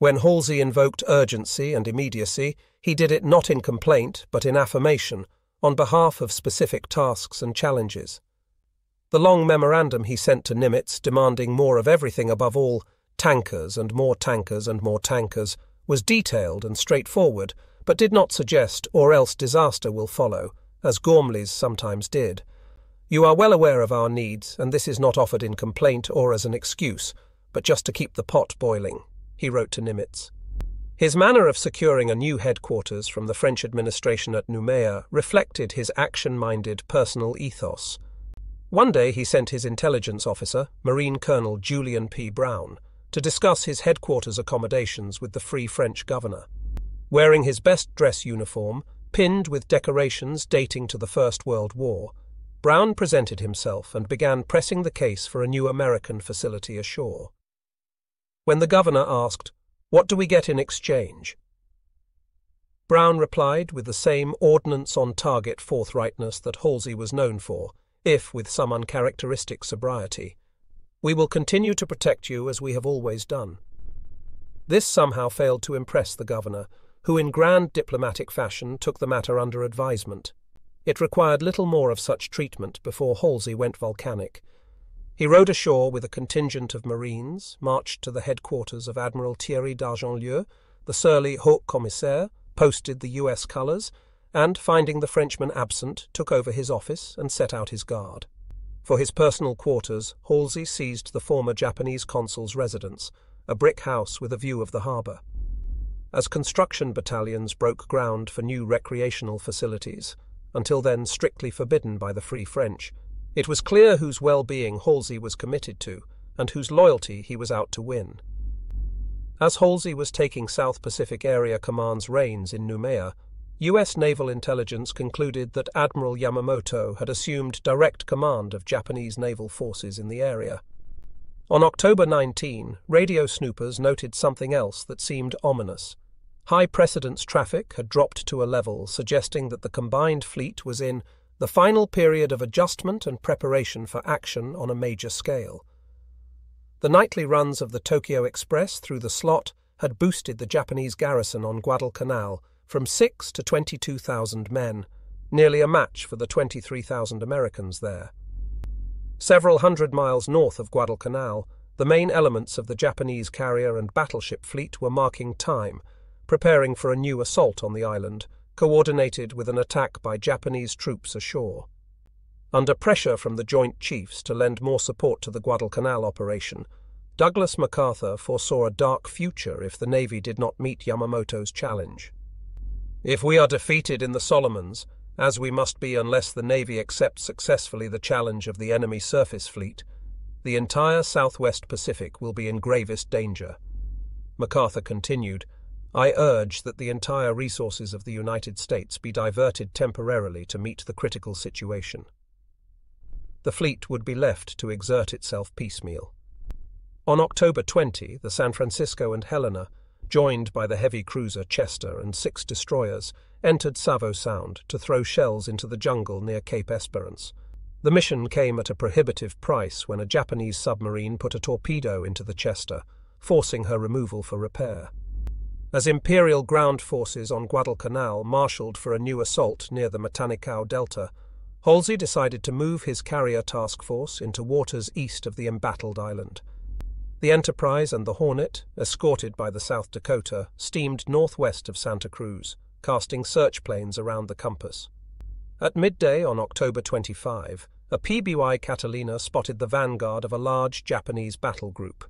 When Halsey invoked urgency and immediacy, he did it not in complaint, but in affirmation, on behalf of specific tasks and challenges. The long memorandum he sent to Nimitz, demanding more of everything above all, tankers and more tankers and more tankers, was detailed and straightforward, but did not suggest, or else disaster will follow, as Ghormley's sometimes did. You are well aware of our needs, and this is not offered in complaint or as an excuse, but just to keep the pot boiling he wrote to Nimitz. His manner of securing a new headquarters from the French administration at Noumea reflected his action minded personal ethos. One day he sent his intelligence officer, Marine Colonel Julian P. Brown, to discuss his headquarters accommodations with the Free French governor. Wearing his best dress uniform, pinned with decorations dating to the First World War, Brown presented himself and began pressing the case for a new American facility ashore. When the governor asked, What do we get in exchange? Brown replied with the same ordnance on target forthrightness that Halsey was known for, if with some uncharacteristic sobriety. We will continue to protect you as we have always done. This somehow failed to impress the governor, who in grand diplomatic fashion took the matter under advisement. It required little more of such treatment before Halsey went volcanic, he rowed ashore with a contingent of marines, marched to the headquarters of Admiral Thierry d'Argenlieu, the surly haut commissaire, posted the U.S. colours, and, finding the Frenchman absent, took over his office and set out his guard. For his personal quarters, Halsey seized the former Japanese consul's residence, a brick house with a view of the harbour. As construction battalions broke ground for new recreational facilities, until then strictly forbidden by the Free French, it was clear whose well being Halsey was committed to, and whose loyalty he was out to win. As Halsey was taking South Pacific Area Command's reins in Noumea, U.S. naval intelligence concluded that Admiral Yamamoto had assumed direct command of Japanese naval forces in the area. On October 19, radio snoopers noted something else that seemed ominous. High precedence traffic had dropped to a level suggesting that the combined fleet was in the final period of adjustment and preparation for action on a major scale. The nightly runs of the Tokyo Express through the slot had boosted the Japanese garrison on Guadalcanal from six to 22,000 men, nearly a match for the 23,000 Americans there. Several hundred miles north of Guadalcanal, the main elements of the Japanese carrier and battleship fleet were marking time, preparing for a new assault on the island coordinated with an attack by Japanese troops ashore. Under pressure from the Joint Chiefs to lend more support to the Guadalcanal operation, Douglas MacArthur foresaw a dark future if the Navy did not meet Yamamoto's challenge. If we are defeated in the Solomons, as we must be unless the Navy accepts successfully the challenge of the enemy surface fleet, the entire Southwest Pacific will be in gravest danger. MacArthur continued, I urge that the entire resources of the United States be diverted temporarily to meet the critical situation. The fleet would be left to exert itself piecemeal. On October 20, the San Francisco and Helena, joined by the heavy cruiser Chester and six destroyers, entered Savo Sound to throw shells into the jungle near Cape Esperance. The mission came at a prohibitive price when a Japanese submarine put a torpedo into the Chester, forcing her removal for repair. As Imperial ground forces on Guadalcanal marshalled for a new assault near the Matanikau Delta, Halsey decided to move his carrier task force into waters east of the embattled island. The Enterprise and the Hornet, escorted by the South Dakota, steamed northwest of Santa Cruz, casting search planes around the compass. At midday on October 25, a PBY Catalina spotted the vanguard of a large Japanese battle group.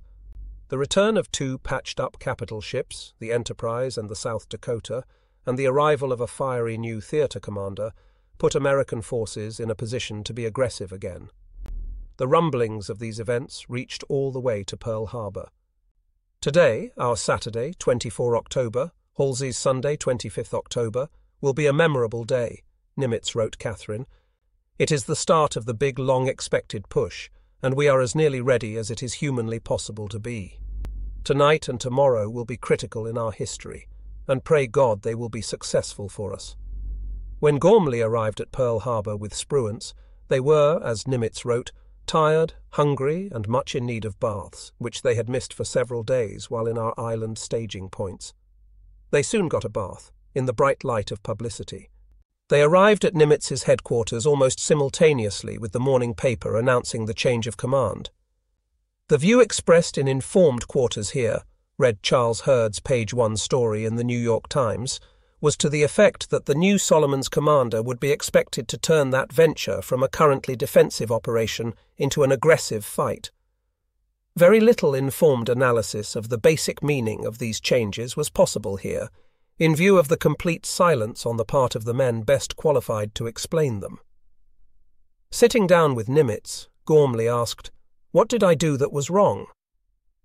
The return of two patched up capital ships, the Enterprise and the South Dakota, and the arrival of a fiery new theater commander put American forces in a position to be aggressive again. The rumblings of these events reached all the way to Pearl Harbor. Today, our Saturday, 24 October, Halsey's Sunday, 25th October, will be a memorable day, Nimitz wrote Catherine. It is the start of the big long expected push, and we are as nearly ready as it is humanly possible to be. Tonight and tomorrow will be critical in our history, and pray God they will be successful for us. When Ghormley arrived at Pearl Harbor with Spruance, they were, as Nimitz wrote, tired, hungry, and much in need of baths, which they had missed for several days while in our island staging points. They soon got a bath, in the bright light of publicity. They arrived at Nimitz's headquarters almost simultaneously with the morning paper announcing the change of command. The view expressed in informed quarters here, read Charles Hurd's page one story in the New York Times, was to the effect that the new Solomon's commander would be expected to turn that venture from a currently defensive operation into an aggressive fight. Very little informed analysis of the basic meaning of these changes was possible here, in view of the complete silence on the part of the men best qualified to explain them. Sitting down with Nimitz, Ghormley asked, What did I do that was wrong?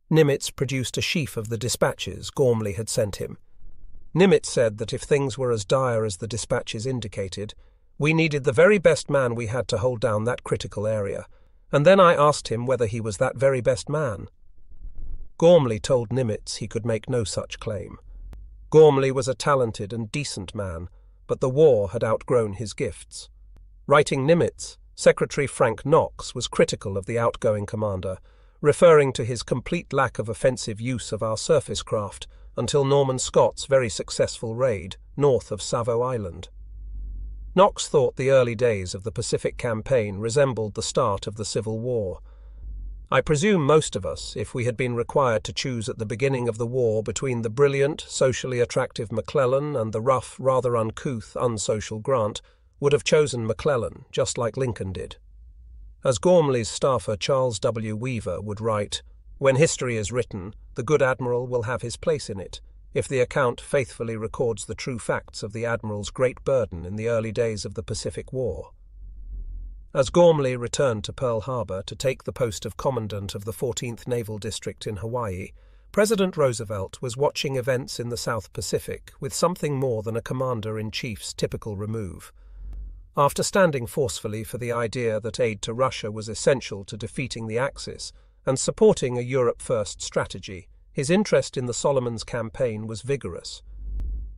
Nimitz produced a sheaf of the dispatches Ghormley had sent him. Nimitz said that if things were as dire as the dispatches indicated, we needed the very best man we had to hold down that critical area, and then I asked him whether he was that very best man. Ghormley told Nimitz he could make no such claim. Ghormley was a talented and decent man, but the war had outgrown his gifts. Writing Nimitz, Secretary Frank Knox was critical of the outgoing commander, referring to his complete lack of offensive use of our surface craft until Norman Scott's very successful raid north of Savo Island. Knox thought the early days of the Pacific Campaign resembled the start of the Civil War. I presume most of us, if we had been required to choose at the beginning of the war between the brilliant, socially attractive McClellan and the rough, rather uncouth, unsocial Grant, would have chosen McClellan, just like Lincoln did. As Ghormley's staffer Charles W. Weaver would write, when history is written, the good admiral will have his place in it, if the account faithfully records the true facts of the admiral's great burden in the early days of the Pacific War. As Ghormley returned to Pearl Harbor to take the post of Commandant of the 14th Naval District in Hawaii, President Roosevelt was watching events in the South Pacific with something more than a commander in chief's typical remove. After standing forcefully for the idea that aid to Russia was essential to defeating the Axis, and supporting a Europe First strategy, his interest in the Solomons campaign was vigorous.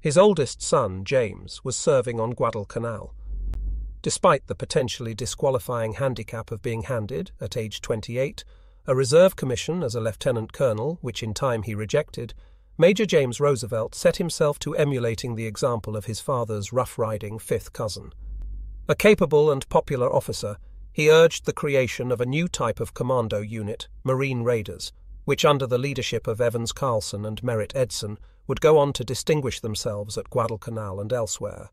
His oldest son, James, was serving on Guadalcanal. Despite the potentially disqualifying handicap of being handed, at age 28, a reserve commission as a lieutenant colonel, which in time he rejected, Major James Roosevelt set himself to emulating the example of his father's rough riding fifth cousin. A capable and popular officer, he urged the creation of a new type of commando unit, Marine Raiders, which under the leadership of Evans Carlson and Merritt Edson would go on to distinguish themselves at Guadalcanal and elsewhere.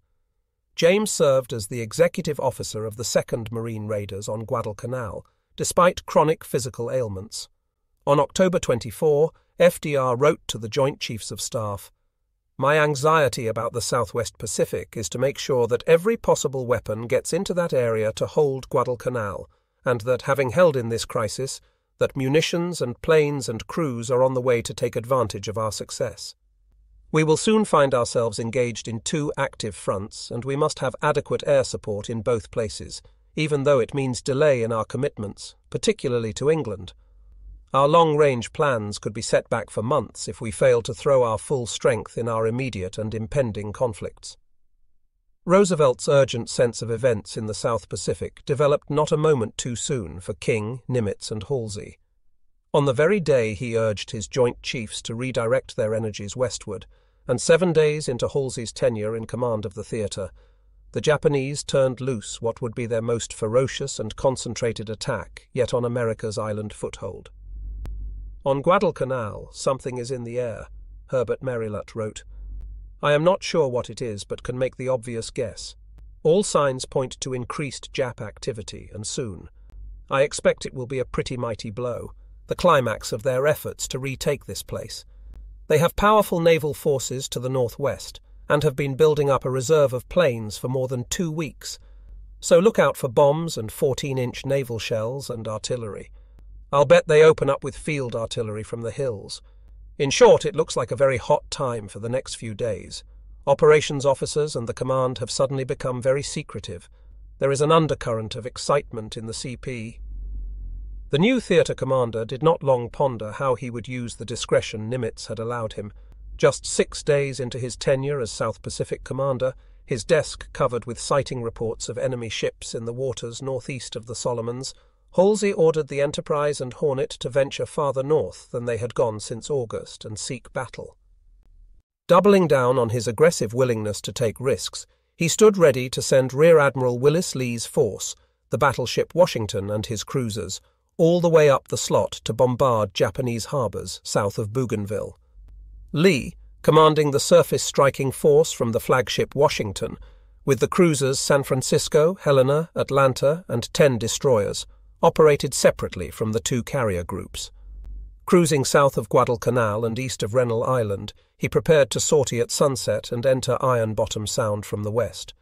James served as the executive officer of the 2nd Marine Raiders on Guadalcanal, despite chronic physical ailments. On October 24, FDR wrote to the Joint Chiefs of Staff my anxiety about the Southwest Pacific is to make sure that every possible weapon gets into that area to hold Guadalcanal, and that having held in this crisis, that munitions and planes and crews are on the way to take advantage of our success. We will soon find ourselves engaged in two active fronts, and we must have adequate air support in both places, even though it means delay in our commitments, particularly to England, our long range plans could be set back for months if we fail to throw our full strength in our immediate and impending conflicts. Roosevelt's urgent sense of events in the South Pacific developed not a moment too soon for King, Nimitz, and Halsey. On the very day he urged his joint chiefs to redirect their energies westward, and seven days into Halsey's tenure in command of the theatre, the Japanese turned loose what would be their most ferocious and concentrated attack yet on America's island foothold. On Guadalcanal, something is in the air, Herbert Merillat wrote. I am not sure what it is, but can make the obvious guess. All signs point to increased Jap activity, and soon. I expect it will be a pretty mighty blow, the climax of their efforts to retake this place. They have powerful naval forces to the northwest, and have been building up a reserve of planes for more than two weeks. So look out for bombs and 14 inch naval shells and artillery. I'll bet they open up with field artillery from the hills. In short, it looks like a very hot time for the next few days. Operations officers and the command have suddenly become very secretive. There is an undercurrent of excitement in the CP. The new theatre commander did not long ponder how he would use the discretion Nimitz had allowed him. Just six days into his tenure as South Pacific commander, his desk covered with sighting reports of enemy ships in the waters northeast of the Solomons, Halsey ordered the Enterprise and Hornet to venture farther north than they had gone since August and seek battle. Doubling down on his aggressive willingness to take risks, he stood ready to send Rear Admiral Willis Lee's force, the battleship Washington and his cruisers, all the way up the slot to bombard Japanese harbors south of Bougainville. Lee, commanding the surface striking force from the flagship Washington, with the cruisers San Francisco, Helena, Atlanta, and ten destroyers, operated separately from the two carrier groups. Cruising south of Guadalcanal and east of Rennell Island, he prepared to sortie at sunset and enter Iron Bottom Sound from the west.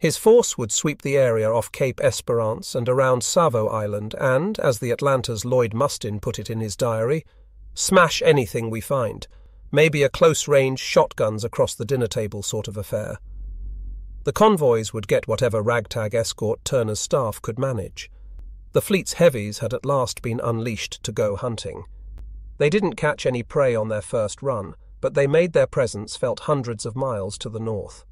His force would sweep the area off Cape Esperance and around Savo Island and, as the Atlanta's Lloyd Mustin put it in his diary, smash anything we find, maybe a close range shotguns across the dinner table sort of affair. The convoys would get whatever ragtag escort Turner's staff could manage. The fleet's heavies had at last been unleashed to go hunting. They didn't catch any prey on their first run, but they made their presence felt hundreds of miles to the north.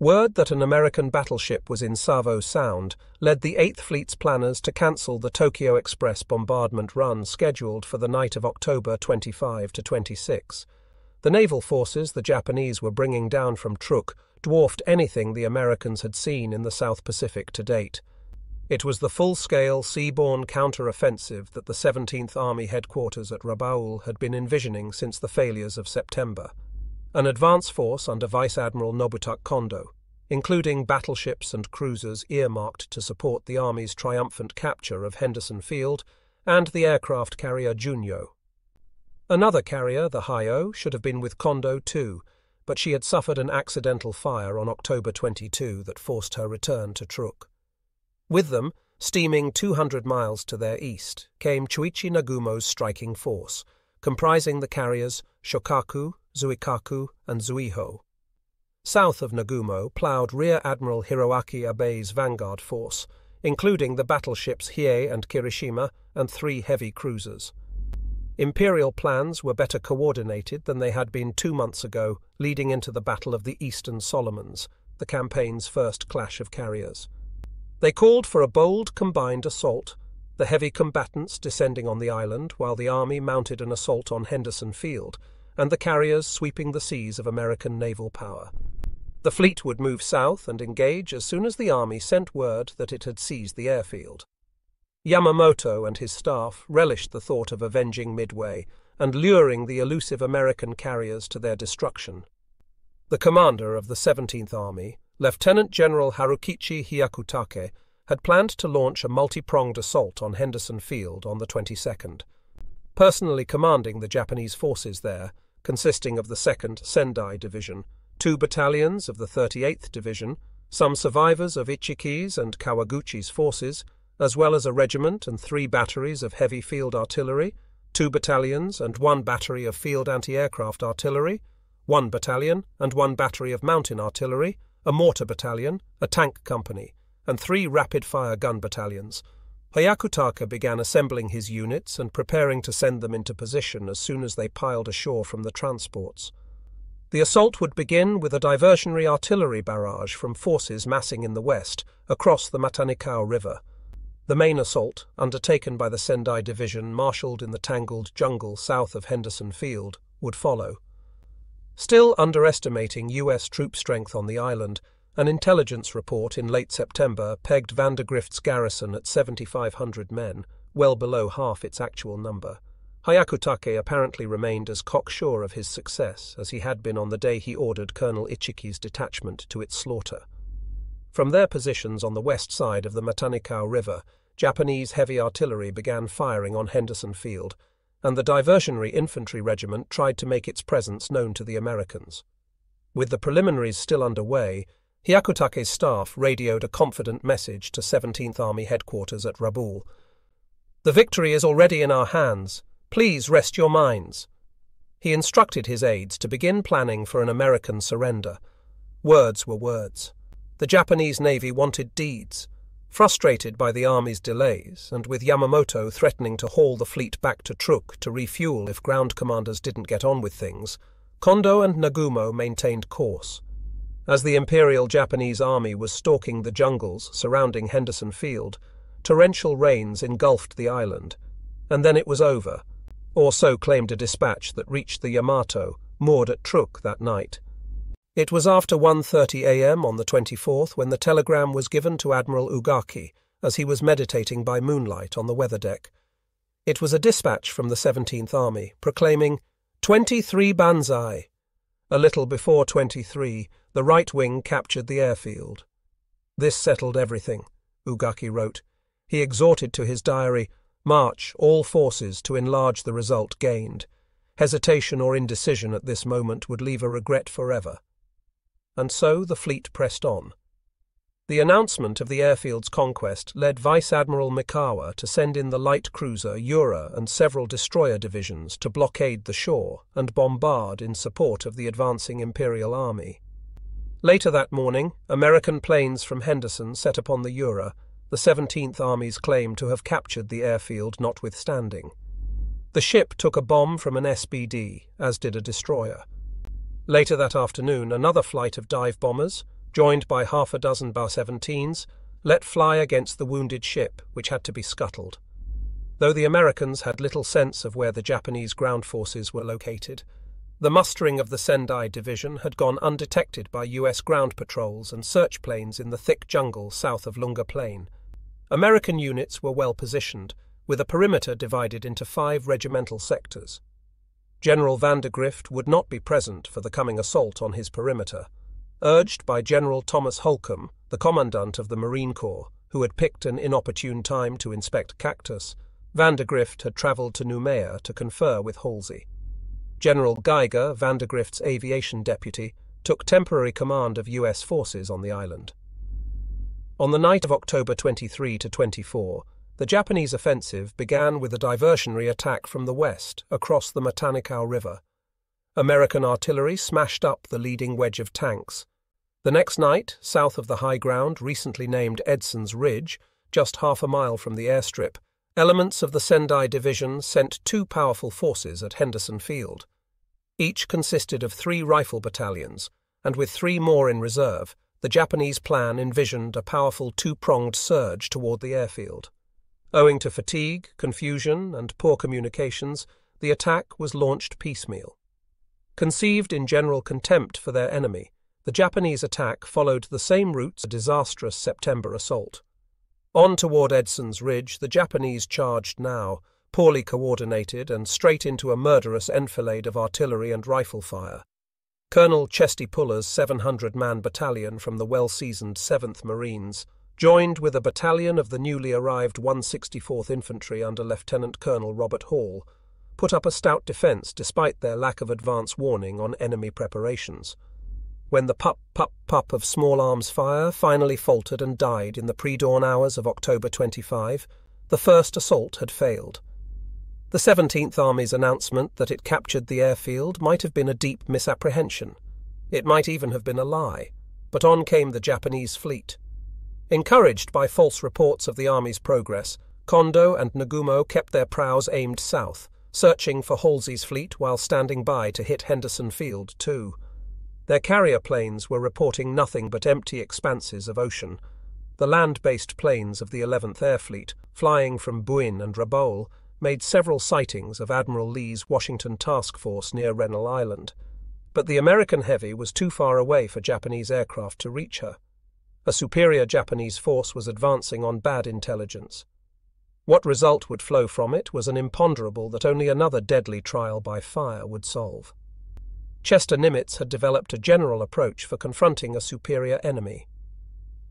Word that an American battleship was in Savo Sound led the Eighth Fleet's planners to cancel the Tokyo Express bombardment run scheduled for the night of October 25 to 26. The naval forces the Japanese were bringing down from Truk dwarfed anything the Americans had seen in the South Pacific to date. It was the full scale seaborne counter offensive that the 17th Army headquarters at Rabaul had been envisioning since the failures of September. An advance force under Vice Admiral Nobutake Kondo, including battleships and cruisers earmarked to support the Army's triumphant capture of Henderson Field, and the aircraft carrier Junyo. Another carrier, the Hiyo, should have been with Kondo too, but she had suffered an accidental fire on October 22 that forced her return to Truk. With them, steaming 200 miles to their east, came Chuichi Nagumo's striking force, comprising the carriers Shokaku, Zuikaku, and Zuiho. South of Nagumo ploughed Rear Admiral Hiroaki Abe's vanguard force, including the battleships Hiei and Kirishima and three heavy cruisers. Imperial plans were better coordinated than they had been two months ago, leading into the Battle of the Eastern Solomons, the campaign's first clash of carriers. They called for a bold combined assault, the heavy combatants descending on the island while the army mounted an assault on Henderson Field, and the carriers sweeping the seas of American naval power. The fleet would move south and engage as soon as the army sent word that it had seized the airfield. Yamamoto and his staff relished the thought of avenging Midway and luring the elusive American carriers to their destruction. The commander of the 17th Army, Lieutenant General Harukichi Hyakutake had planned to launch a multi-pronged assault on Henderson Field on the 22nd. Personally commanding the Japanese forces there, consisting of the 2nd Sendai Division, two battalions of the 38th Division, some survivors of Ichiki's and Kawaguchi's forces, as well as a regiment and three batteries of heavy field artillery, two battalions and one battery of field anti-aircraft artillery, one battalion and one battery of mountain artillery, a mortar battalion, a tank company, and three rapid fire gun battalions. Hyakutake began assembling his units and preparing to send them into position as soon as they piled ashore from the transports. The assault would begin with a diversionary artillery barrage from forces massing in the west, across the Matanikau River. The main assault, undertaken by the Sendai Division marshalled in the tangled jungle south of Henderson Field, would follow. Still underestimating US troop strength on the island, an intelligence report in late September pegged Vandegrift's garrison at 7,500 men, well below half its actual number. Hyakutake apparently remained as cocksure of his success as he had been on the day he ordered Colonel Ichiki's detachment to its slaughter. From their positions on the west side of the Matanikau River, Japanese heavy artillery began firing on Henderson Field, and the Diversionary Infantry Regiment tried to make its presence known to the Americans. With the preliminaries still underway, Hyakutake's staff radioed a confident message to 17th Army headquarters at Rabaul. The victory is already in our hands. Please rest your minds. He instructed his aides to begin planning for an American surrender. Words were words. The Japanese Navy wanted deeds. Frustrated by the Army's delays, and with Yamamoto threatening to haul the fleet back to Truk to refuel if ground commanders didn't get on with things, Kondo and Nagumo maintained course. As the Imperial Japanese Army was stalking the jungles surrounding Henderson Field, torrential rains engulfed the island, and then it was over, or so claimed a dispatch that reached the Yamato, moored at Truk that night. It was after 1:30 a.m. on the 24th when the telegram was given to Admiral Ugaki as he was meditating by moonlight on the weather deck. It was a dispatch from the 17th Army proclaiming 23 Banzai. A little before 23, the right wing captured the airfield. This settled everything, Ugaki wrote. He exhorted to his diary, March all forces to enlarge the result gained. Hesitation or indecision at this moment would leave a regret forever. And so the fleet pressed on. The announcement of the airfield's conquest led Vice Admiral Mikawa to send in the light cruiser Yura and several destroyer divisions to blockade the shore and bombard in support of the advancing Imperial Army. Later that morning, American planes from Henderson set upon the Yura, the 17th Army's claim to have captured the airfield notwithstanding. The ship took a bomb from an SBD, as did a destroyer. Later that afternoon, another flight of dive bombers, joined by half a dozen B 17s, let fly against the wounded ship, which had to be scuttled. Though the Americans had little sense of where the Japanese ground forces were located, the mustering of the Sendai Division had gone undetected by US ground patrols and search planes in the thick jungle south of Lunga Plain. American units were well positioned, with a perimeter divided into five regimental sectors. General Vandegrift would not be present for the coming assault on his perimeter. Urged by General Thomas Holcomb, the Commandant of the Marine Corps, who had picked an inopportune time to inspect Cactus, Vandegrift had travelled to Noumea to confer with Halsey. General Geiger, Vandegrift's aviation deputy, took temporary command of U.S. forces on the island. On the night of October 23 to 24, the Japanese offensive began with a diversionary attack from the west across the Matanikau River. American artillery smashed up the leading wedge of tanks. The next night, south of the high ground recently named Edson's Ridge, just half a mile from the airstrip, elements of the Sendai Division sent two powerful forces at Henderson Field. Each consisted of three rifle battalions, and with three more in reserve, the Japanese plan envisioned a powerful two pronged surge toward the airfield. Owing to fatigue, confusion, and poor communications, the attack was launched piecemeal. Conceived in general contempt for their enemy, the Japanese attack followed the same routes as a disastrous September assault. On toward Edson's Ridge, the Japanese charged now, poorly coordinated and straight into a murderous enfilade of artillery and rifle fire. Colonel Chesty Puller's 700 man battalion from the well seasoned 7th Marines joined with a battalion of the newly arrived 164th Infantry under Lieutenant Colonel Robert Hall, put up a stout defence despite their lack of advance warning on enemy preparations. When the pup, pup, pup of small arms fire finally faltered and died in the pre dawn hours of October 25, the first assault had failed. The 17th Army's announcement that it captured the airfield might have been a deep misapprehension. It might even have been a lie. But on came the Japanese fleet. Encouraged by false reports of the Army's progress, Kondo and Nagumo kept their prows aimed south, searching for Halsey's fleet while standing by to hit Henderson Field, too. Their carrier planes were reporting nothing but empty expanses of ocean. The land based planes of the 11th Air Fleet, flying from Buin and Rabaul, made several sightings of Admiral Lee's Washington task force near Rennell Island, but the American Heavy was too far away for Japanese aircraft to reach her. A superior Japanese force was advancing on bad intelligence. What result would flow from it was an imponderable that only another deadly trial by fire would solve. Chester Nimitz had developed a general approach for confronting a superior enemy.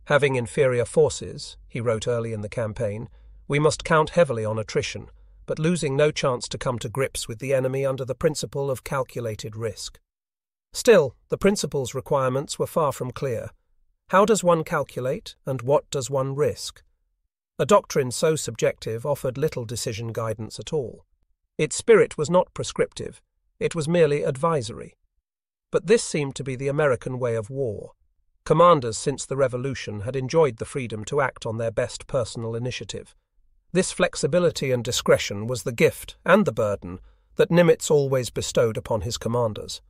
Having inferior forces, he wrote early in the campaign, we must count heavily on attrition but losing no chance to come to grips with the enemy under the principle of calculated risk. Still, the principle's requirements were far from clear. How does one calculate, and what does one risk? A doctrine so subjective offered little decision guidance at all. Its spirit was not prescriptive, it was merely advisory. But this seemed to be the American way of war. Commanders since the Revolution had enjoyed the freedom to act on their best personal initiative. This flexibility and discretion was the gift and the burden that Nimitz always bestowed upon his commanders.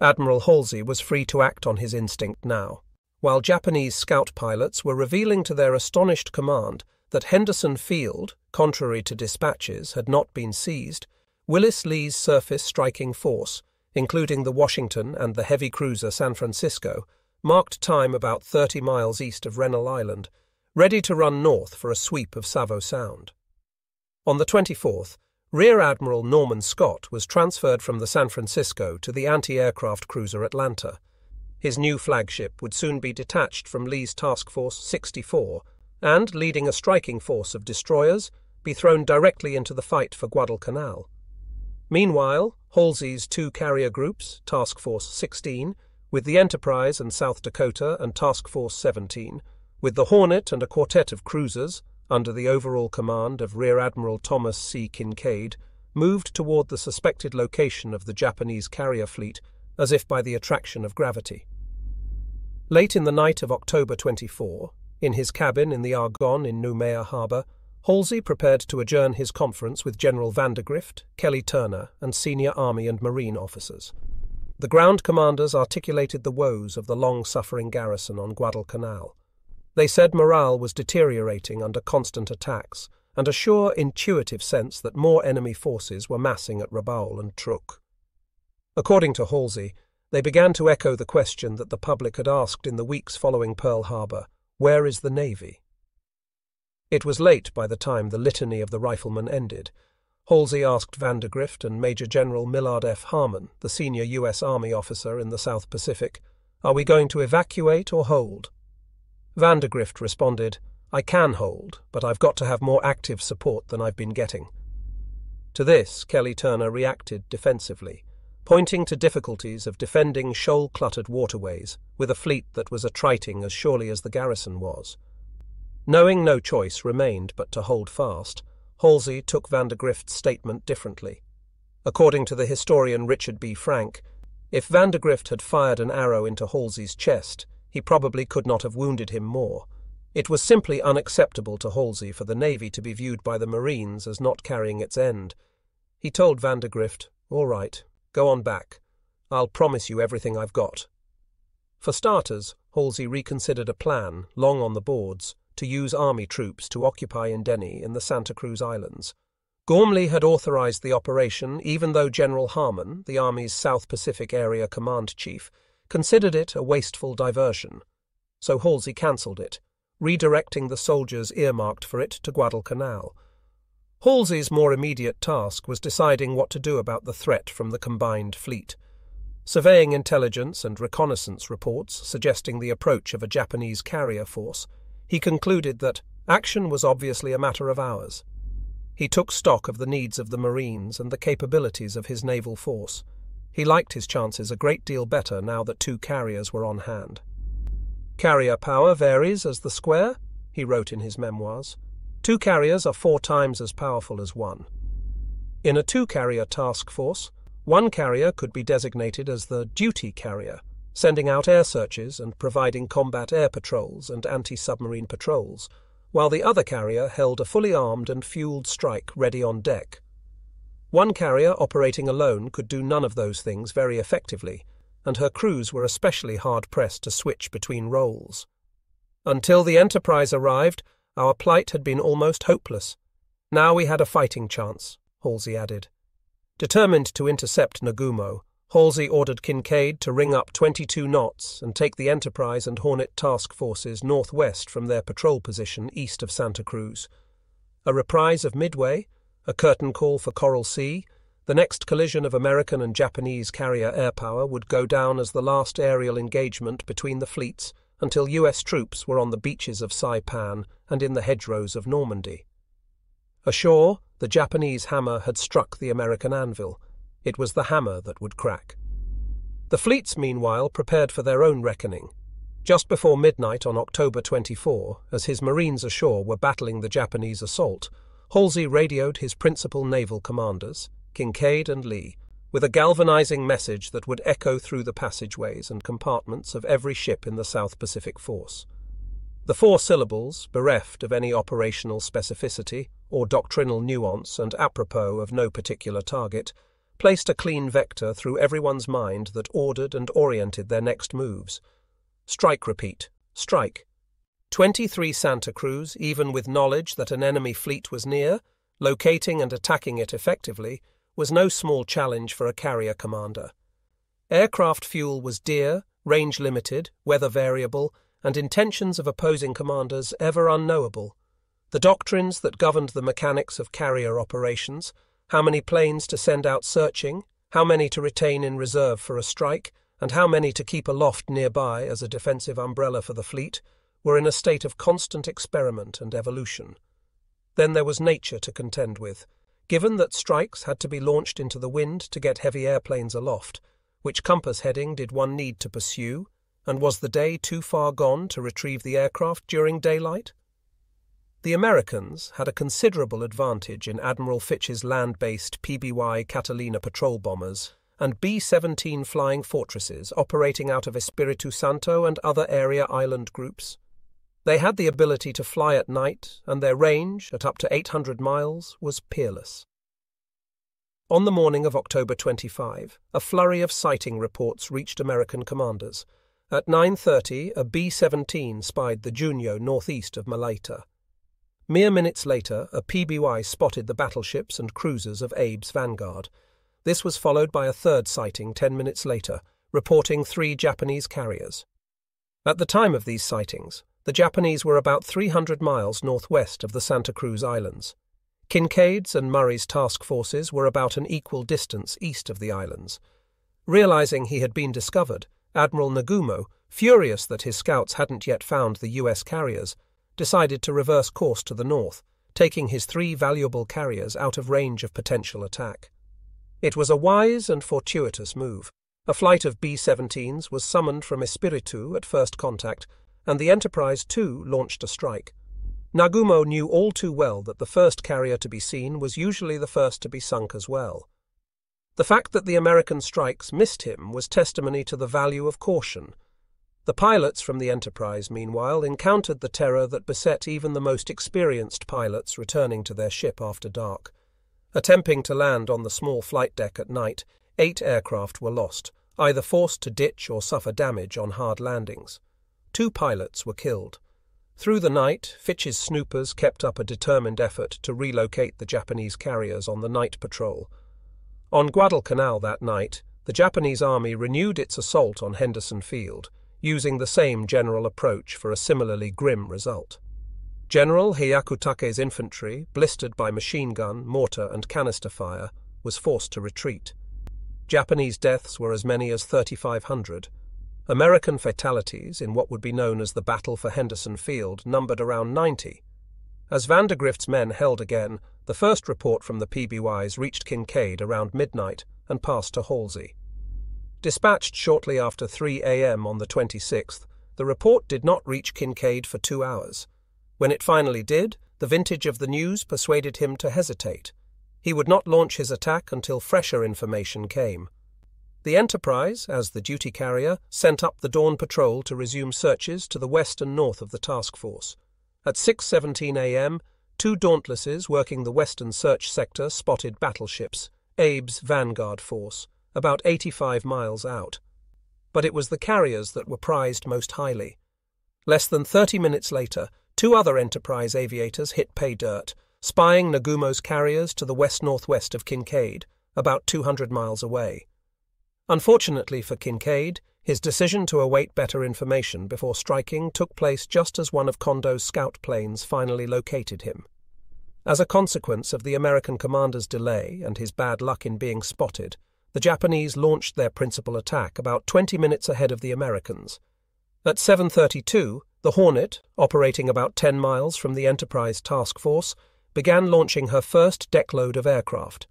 Admiral Halsey was free to act on his instinct now, while Japanese scout pilots were revealing to their astonished command that Henderson Field, contrary to dispatches, had not been seized, Willis Lee's surface striking force, including the Washington and the heavy cruiser San Francisco, marked time about 30 miles east of Rennell Island, ready to run north for a sweep of Savo Sound. On the 24th, Rear Admiral Norman Scott was transferred from the San Francisco to the anti aircraft cruiser Atlanta. His new flagship would soon be detached from Lee's Task Force 64 and, leading a striking force of destroyers, be thrown directly into the fight for Guadalcanal. Meanwhile, Halsey's two carrier groups, Task Force 16, with the Enterprise and South Dakota and Task Force 17, with the Hornet and a quartet of cruisers, under the overall command of Rear Admiral Thomas C. Kinkaid, moved toward the suspected location of the Japanese carrier fleet as if by the attraction of gravity. Late in the night of October 24, in his cabin in the Argonne in Noumea Harbour, Halsey prepared to adjourn his conference with General Vandegrift, Kelly Turner, and senior Army and Marine officers. The ground commanders articulated the woes of the long suffering garrison on Guadalcanal. They said morale was deteriorating under constant attacks, and a sure intuitive sense that more enemy forces were massing at Rabaul and Truk. According to Halsey, they began to echo the question that the public had asked in the weeks following Pearl Harbor where is the Navy? It was late by the time the litany of the riflemen ended. Halsey asked Vandegrift and Major General Millard F. Harmon, the senior U.S. Army officer in the South Pacific, Are we going to evacuate or hold? Vandegrift responded, I can hold, but I've got to have more active support than I've been getting. To this, Kelly Turner reacted defensively, pointing to difficulties of defending shoal cluttered waterways with a fleet that was attriting as surely as the garrison was. Knowing no choice remained but to hold fast, Halsey took Van Vandegrift's statement differently. According to the historian Richard B. Frank, if Van Vandegrift had fired an arrow into Halsey's chest, he probably could not have wounded him more. It was simply unacceptable to Halsey for the Navy to be viewed by the Marines as not carrying its end. He told Vandegrift, All right, go on back. I'll promise you everything I've got. For starters, Halsey reconsidered a plan, long on the boards, to use army troops to occupy Ndeni in the Santa Cruz Islands. Ghormley had authorized the operation even though General Harmon, the Army's South Pacific Area Command Chief, considered it a wasteful diversion, so Halsey cancelled it, redirecting the soldiers earmarked for it to Guadalcanal. Halsey's more immediate task was deciding what to do about the threat from the combined fleet. Surveying intelligence and reconnaissance reports suggesting the approach of a Japanese carrier force, he concluded that action was obviously a matter of hours. He took stock of the needs of the Marines and the capabilities of his naval force. He liked his chances a great deal better now that two carriers were on hand. Carrier power varies as the square, he wrote in his memoirs. Two carriers are four times as powerful as one. In a two carrier task force, one carrier could be designated as the duty carrier, sending out air searches and providing combat air patrols and anti submarine patrols, while the other carrier held a fully armed and fueled strike ready on deck one carrier operating alone could do none of those things very effectively, and her crews were especially hard pressed to switch between roles. Until the Enterprise arrived, our plight had been almost hopeless. Now we had a fighting chance, Halsey added. Determined to intercept Nagumo, Halsey ordered Kinkaid to ring up 22 knots and take the Enterprise and Hornet task forces northwest from their patrol position east of Santa Cruz. A reprise of Midway, a curtain call for Coral Sea, the next collision of American and Japanese carrier air power would go down as the last aerial engagement between the fleets until US troops were on the beaches of Saipan and in the hedgerows of Normandy. Ashore, the Japanese hammer had struck the American anvil. It was the hammer that would crack. The fleets, meanwhile, prepared for their own reckoning. Just before midnight on October 24, as his marines ashore were battling the Japanese assault, Halsey radioed his principal naval commanders, Kinkaid and Lee, with a galvanizing message that would echo through the passageways and compartments of every ship in the South Pacific Force. The four syllables, bereft of any operational specificity or doctrinal nuance and apropos of no particular target, placed a clean vector through everyone's mind that ordered and oriented their next moves. Strike repeat, strike. 23 Santa Cruz, even with knowledge that an enemy fleet was near, locating and attacking it effectively, was no small challenge for a carrier commander. Aircraft fuel was dear, range limited, weather variable, and intentions of opposing commanders ever unknowable. The doctrines that governed the mechanics of carrier operations, how many planes to send out searching, how many to retain in reserve for a strike, and how many to keep aloft nearby as a defensive umbrella for the fleet, were in a state of constant experiment and evolution. Then there was nature to contend with. Given that strikes had to be launched into the wind to get heavy airplanes aloft, which compass heading did one need to pursue, and was the day too far gone to retrieve the aircraft during daylight? The Americans had a considerable advantage in Admiral Fitch's land based PBY Catalina patrol bombers and B 17 flying fortresses operating out of Espiritu Santo and other area island groups. They had the ability to fly at night, and their range, at up to 800 miles, was peerless. On the morning of October 25, a flurry of sighting reports reached American commanders. At 9.30, a B-17 spied the Junyo northeast of Malaita. Mere minutes later, a PBY spotted the battleships and cruisers of Abe's vanguard. This was followed by a third sighting ten minutes later, reporting three Japanese carriers. At the time of these sightings, the Japanese were about 300 miles northwest of the Santa Cruz Islands. Kinkaid's and Murray's task forces were about an equal distance east of the islands. Realizing he had been discovered, Admiral Nagumo, furious that his scouts hadn't yet found the US carriers, decided to reverse course to the north, taking his three valuable carriers out of range of potential attack. It was a wise and fortuitous move. A flight of B 17s was summoned from Espiritu at first contact, and the Enterprise too launched a strike. Nagumo knew all too well that the first carrier to be seen was usually the first to be sunk as well. The fact that the American strikes missed him was testimony to the value of caution the pilots from the Enterprise, meanwhile, encountered the terror that beset even the most experienced pilots returning to their ship after dark. Attempting to land on the small flight deck at night, eight aircraft were lost, either forced to ditch or suffer damage on hard landings. Two pilots were killed. Through the night, Fitch's snoopers kept up a determined effort to relocate the Japanese carriers on the night patrol. On Guadalcanal that night, the Japanese army renewed its assault on Henderson Field using the same general approach for a similarly grim result. General Hyakutake's infantry, blistered by machine gun, mortar, and canister fire, was forced to retreat. Japanese deaths were as many as 3,500. American fatalities in what would be known as the Battle for Henderson Field numbered around 90. As Vandegrift's men held again, the first report from the PBYs reached Kinkaid around midnight and passed to Halsey. Dispatched shortly after 3 a.m. on the 26th, the report did not reach Kinkaid for two hours. When it finally did, the vintage of the news persuaded him to hesitate. He would not launch his attack until fresher information came. The Enterprise, as the duty carrier, sent up the dawn patrol to resume searches to the west and north of the task force. At 6:17 a.m., two Dauntlesses working the western search sector spotted battleships, Abe's vanguard force about 85 miles out. But it was the carriers that were prized most highly. Less than 30 minutes later, two other Enterprise aviators hit pay dirt, spying Nagumo's carriers to the west northwest of Kinkaid, about 200 miles away. Unfortunately for Kinkaid, his decision to await better information before striking took place just as one of Kondo's scout planes finally located him. As a consequence of the American commander's delay and his bad luck in being spotted, the Japanese launched their principal attack about 20 minutes ahead of the Americans. At 7:32, the Hornet, operating about 10 miles from the Enterprise task force, began launching her first deckload of aircraft.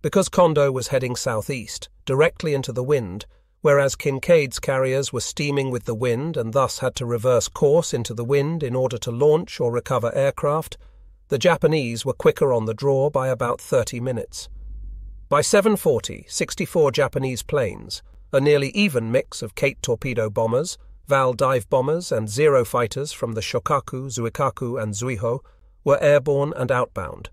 Because Kondo was heading southeast, directly into the wind, whereas Kinkaid's carriers were steaming with the wind and thus had to reverse course into the wind in order to launch or recover aircraft, the Japanese were quicker on the draw by about 30 minutes. By 740, 64 Japanese planes, a nearly even mix of Kate torpedo bombers, Val dive bombers, and Zero fighters from the Shokaku, Zuikaku, and Zuiho, were airborne and outbound.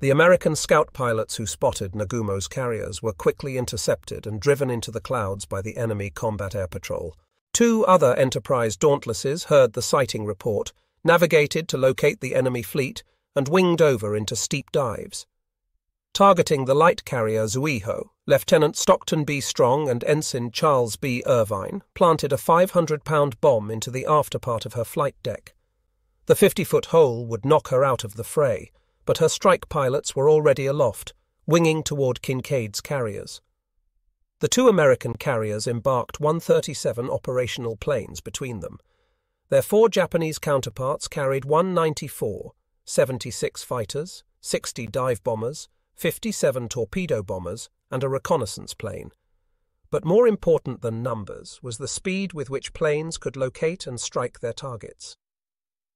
The American scout pilots who spotted Nagumo's carriers were quickly intercepted and driven into the clouds by the enemy combat air patrol. Two other Enterprise Dauntlesses heard the sighting report, navigated to locate the enemy fleet, and winged over into steep dives. Targeting the light carrier Zuiho, Lieutenant Stockton B. Strong and Ensign Charles B. Irvine planted a 500 pound bomb into the after part of her flight deck. The 50 foot hole would knock her out of the fray, but her strike pilots were already aloft, winging toward Kinkaid's carriers. The two American carriers embarked 137 operational planes between them. Their four Japanese counterparts carried 194, 76 fighters, 60 dive bombers, 57 torpedo bombers, and a reconnaissance plane. But more important than numbers was the speed with which planes could locate and strike their targets.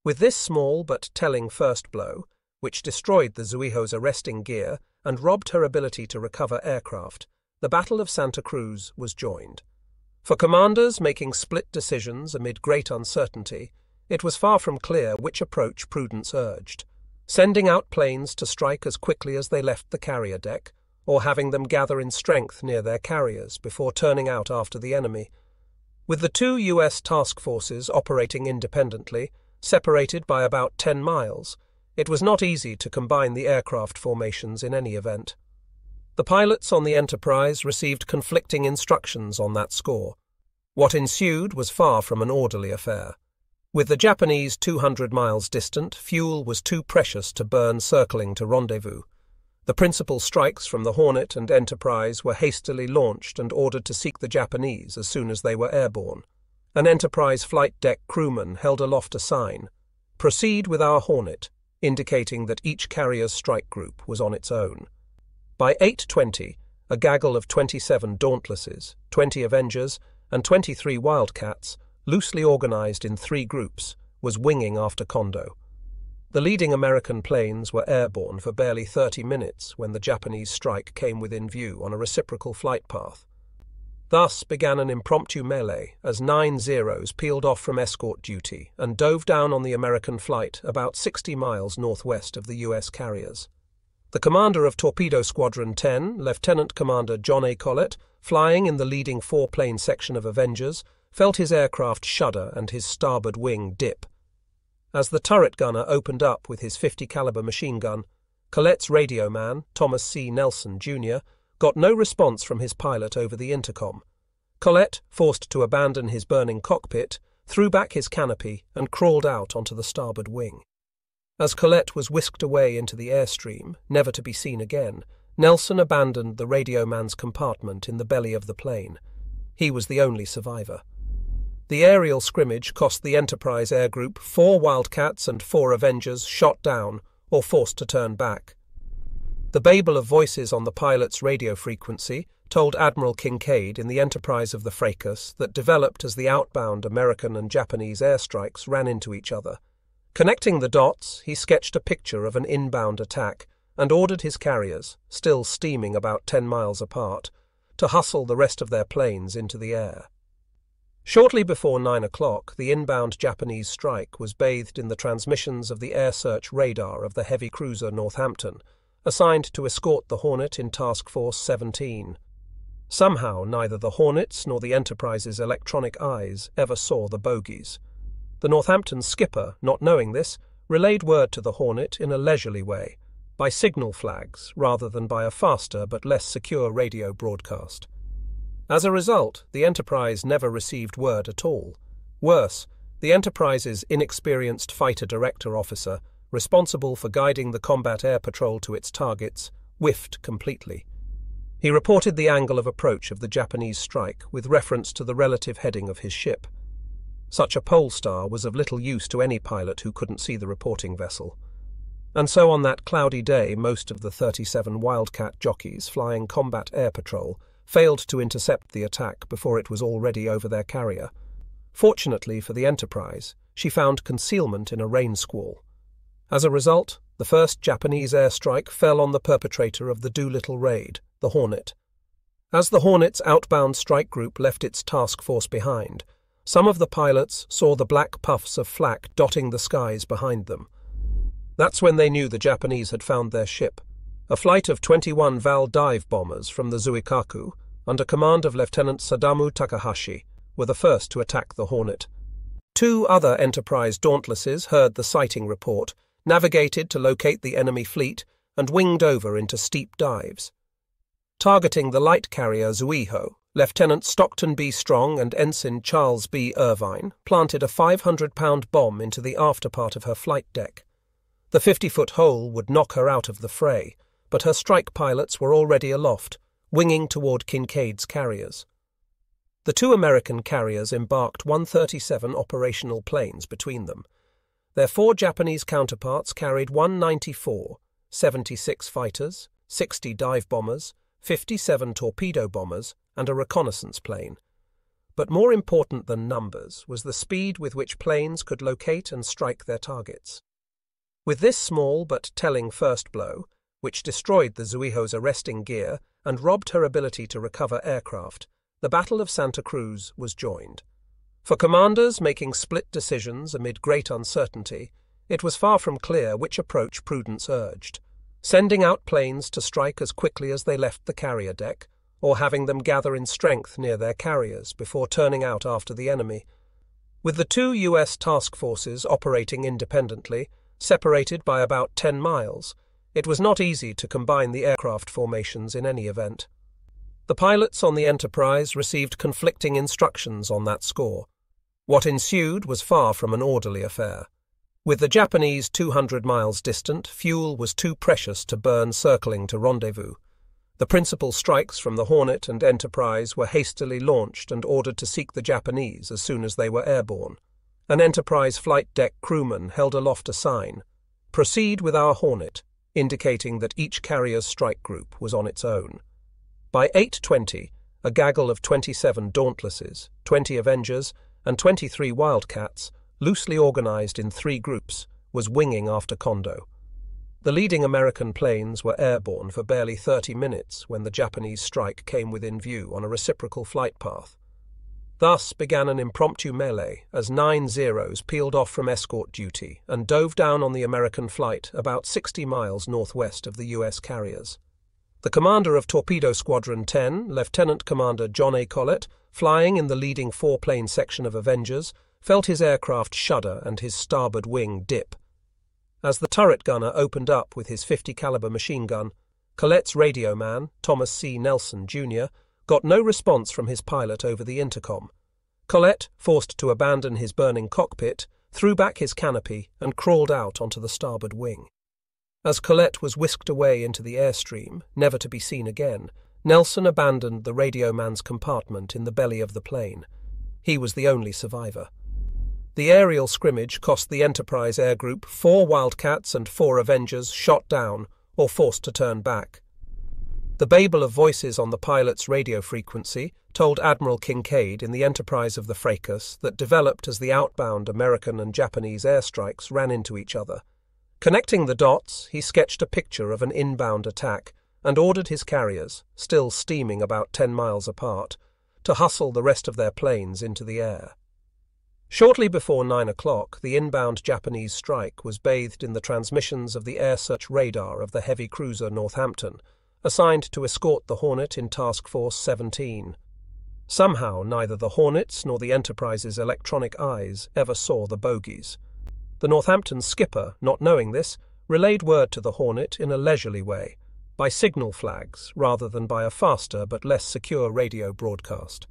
With this small but telling first blow, which destroyed the Zuiho's arresting gear and robbed her ability to recover aircraft, the Battle of Santa Cruz was joined. For commanders making split decisions amid great uncertainty, it was far from clear which approach prudence urged sending out planes to strike as quickly as they left the carrier deck, or having them gather in strength near their carriers before turning out after the enemy. With the two U.S. task forces operating independently, separated by about 10 miles, it was not easy to combine the aircraft formations in any event. The pilots on the Enterprise received conflicting instructions on that score. What ensued was far from an orderly affair. With the Japanese 200 miles distant, fuel was too precious to burn circling to rendezvous. The principal strikes from the Hornet and Enterprise were hastily launched and ordered to seek the Japanese as soon as they were airborne. An Enterprise flight deck crewman held aloft a sign, Proceed with our Hornet, indicating that each carrier's strike group was on its own. By 8.20, a gaggle of 27 Dauntlesses, 20 Avengers, and 23 Wildcats, loosely organized in three groups, was winging after Kondo. The leading American planes were airborne for barely 30 minutes when the Japanese strike came within view on a reciprocal flight path. Thus began an impromptu melee as nine Zeros peeled off from escort duty and dove down on the American flight about 60 miles northwest of the U.S. carriers. The commander of Torpedo Squadron 10, Lieutenant Commander John A. Collett, flying in the leading four plane section of Avengers, felt his aircraft shudder and his starboard wing dip. As the turret gunner opened up with his 50 caliber machine gun, Collett's radio man, Thomas C. Nelson, Jr., got no response from his pilot over the intercom. Collett, forced to abandon his burning cockpit, threw back his canopy and crawled out onto the starboard wing. As Collett was whisked away into the airstream, never to be seen again, Nelson abandoned the radio man's compartment in the belly of the plane. He was the only survivor. The aerial scrimmage cost the Enterprise Air Group four Wildcats and four Avengers shot down or forced to turn back. The babel of voices on the pilot's radio frequency told Admiral Kinkaid in the Enterprise of the Fracas that developed as the outbound American and Japanese airstrikes ran into each other. Connecting the dots, he sketched a picture of an inbound attack and ordered his carriers, still steaming about 10 miles apart, to hustle the rest of their planes into the air. Shortly before nine o'clock, the inbound Japanese strike was bathed in the transmissions of the air search radar of the heavy cruiser Northampton, assigned to escort the Hornet in Task Force 17. Somehow, neither the Hornets nor the Enterprise's electronic eyes ever saw the bogies. The Northampton skipper, not knowing this, relayed word to the Hornet in a leisurely way, by signal flags rather than by a faster but less secure radio broadcast. As a result, the Enterprise never received word at all. Worse, the Enterprise's inexperienced fighter director officer, responsible for guiding the combat air patrol to its targets, whiffed completely. He reported the angle of approach of the Japanese strike with reference to the relative heading of his ship. Such a pole star was of little use to any pilot who couldn't see the reporting vessel. And so on that cloudy day, most of the 37 Wildcat jockeys flying combat air patrol failed to intercept the attack before it was already over their carrier. Fortunately for the Enterprise, she found concealment in a rain squall. As a result, the first Japanese airstrike fell on the perpetrator of the Doolittle raid, the Hornet. As the Hornet's outbound strike group left its task force behind, some of the pilots saw the black puffs of flak dotting the skies behind them. That's when they knew the Japanese had found their ship. A flight of 21 Val dive bombers from the Zuikaku, under command of Lieutenant Sadamu Takahashi, were the first to attack the Hornet. Two other Enterprise Dauntlesses heard the sighting report, navigated to locate the enemy fleet, and winged over into steep dives. Targeting the light carrier Zuiho, Lieutenant Stockton B. Strong and Ensign Charles B. Irvine planted a 500 pound bomb into the after part of her flight deck. The 50 foot hole would knock her out of the fray, but her strike pilots were already aloft, winging toward Kinkaid's carriers. The two American carriers embarked 137 operational planes between them. Their four Japanese counterparts carried 194, 76 fighters, 60 dive bombers, 57 torpedo bombers, and a reconnaissance plane. But more important than numbers was the speed with which planes could locate and strike their targets. With this small but telling first blow, which destroyed the Zuiho's arresting gear and robbed her ability to recover aircraft, the Battle of Santa Cruz was joined. For commanders making split decisions amid great uncertainty, it was far from clear which approach prudence urged sending out planes to strike as quickly as they left the carrier deck, or having them gather in strength near their carriers before turning out after the enemy. With the two U.S. task forces operating independently, separated by about 10 miles, it was not easy to combine the aircraft formations in any event. The pilots on the Enterprise received conflicting instructions on that score. What ensued was far from an orderly affair. With the Japanese 200 miles distant, fuel was too precious to burn circling to rendezvous. The principal strikes from the Hornet and Enterprise were hastily launched and ordered to seek the Japanese as soon as they were airborne. An Enterprise flight deck crewman held aloft a sign, Proceed with our Hornet, indicating that each carrier's strike group was on its own. By 8.20, a gaggle of 27 Dauntlesses, 20 Avengers, and 23 Wildcats loosely organized in three groups, was winging after Kondo. The leading American planes were airborne for barely 30 minutes when the Japanese strike came within view on a reciprocal flight path. Thus began an impromptu melee as nine Zeros peeled off from escort duty and dove down on the American flight about 60 miles northwest of the U.S. carriers. The commander of Torpedo Squadron 10, Lieutenant Commander John A. Collett, flying in the leading four plane section of Avengers, felt his aircraft shudder and his starboard wing dip. As the turret gunner opened up with his 50 caliber machine gun, Collett's radio man, Thomas C. Nelson, Jr., got no response from his pilot over the intercom. Collett, forced to abandon his burning cockpit, threw back his canopy and crawled out onto the starboard wing. As Collett was whisked away into the airstream, never to be seen again, Nelson abandoned the radio man's compartment in the belly of the plane. He was the only survivor. The aerial scrimmage cost the Enterprise Air Group four Wildcats and four Avengers shot down or forced to turn back. The babel of voices on the pilot's radio frequency told Admiral Kinkaid in the Enterprise of the Fracas that developed as the outbound American and Japanese airstrikes ran into each other. Connecting the dots, he sketched a picture of an inbound attack and ordered his carriers, still steaming about ten miles apart, to hustle the rest of their planes into the air. Shortly before nine o'clock, the inbound Japanese strike was bathed in the transmissions of the air search radar of the heavy cruiser Northampton, assigned to escort the Hornet in Task Force 17. Somehow, neither the Hornet's nor the Enterprise's electronic eyes ever saw the bogies. The Northampton skipper, not knowing this, relayed word to the Hornet in a leisurely way, by signal flags rather than by a faster but less secure radio broadcast.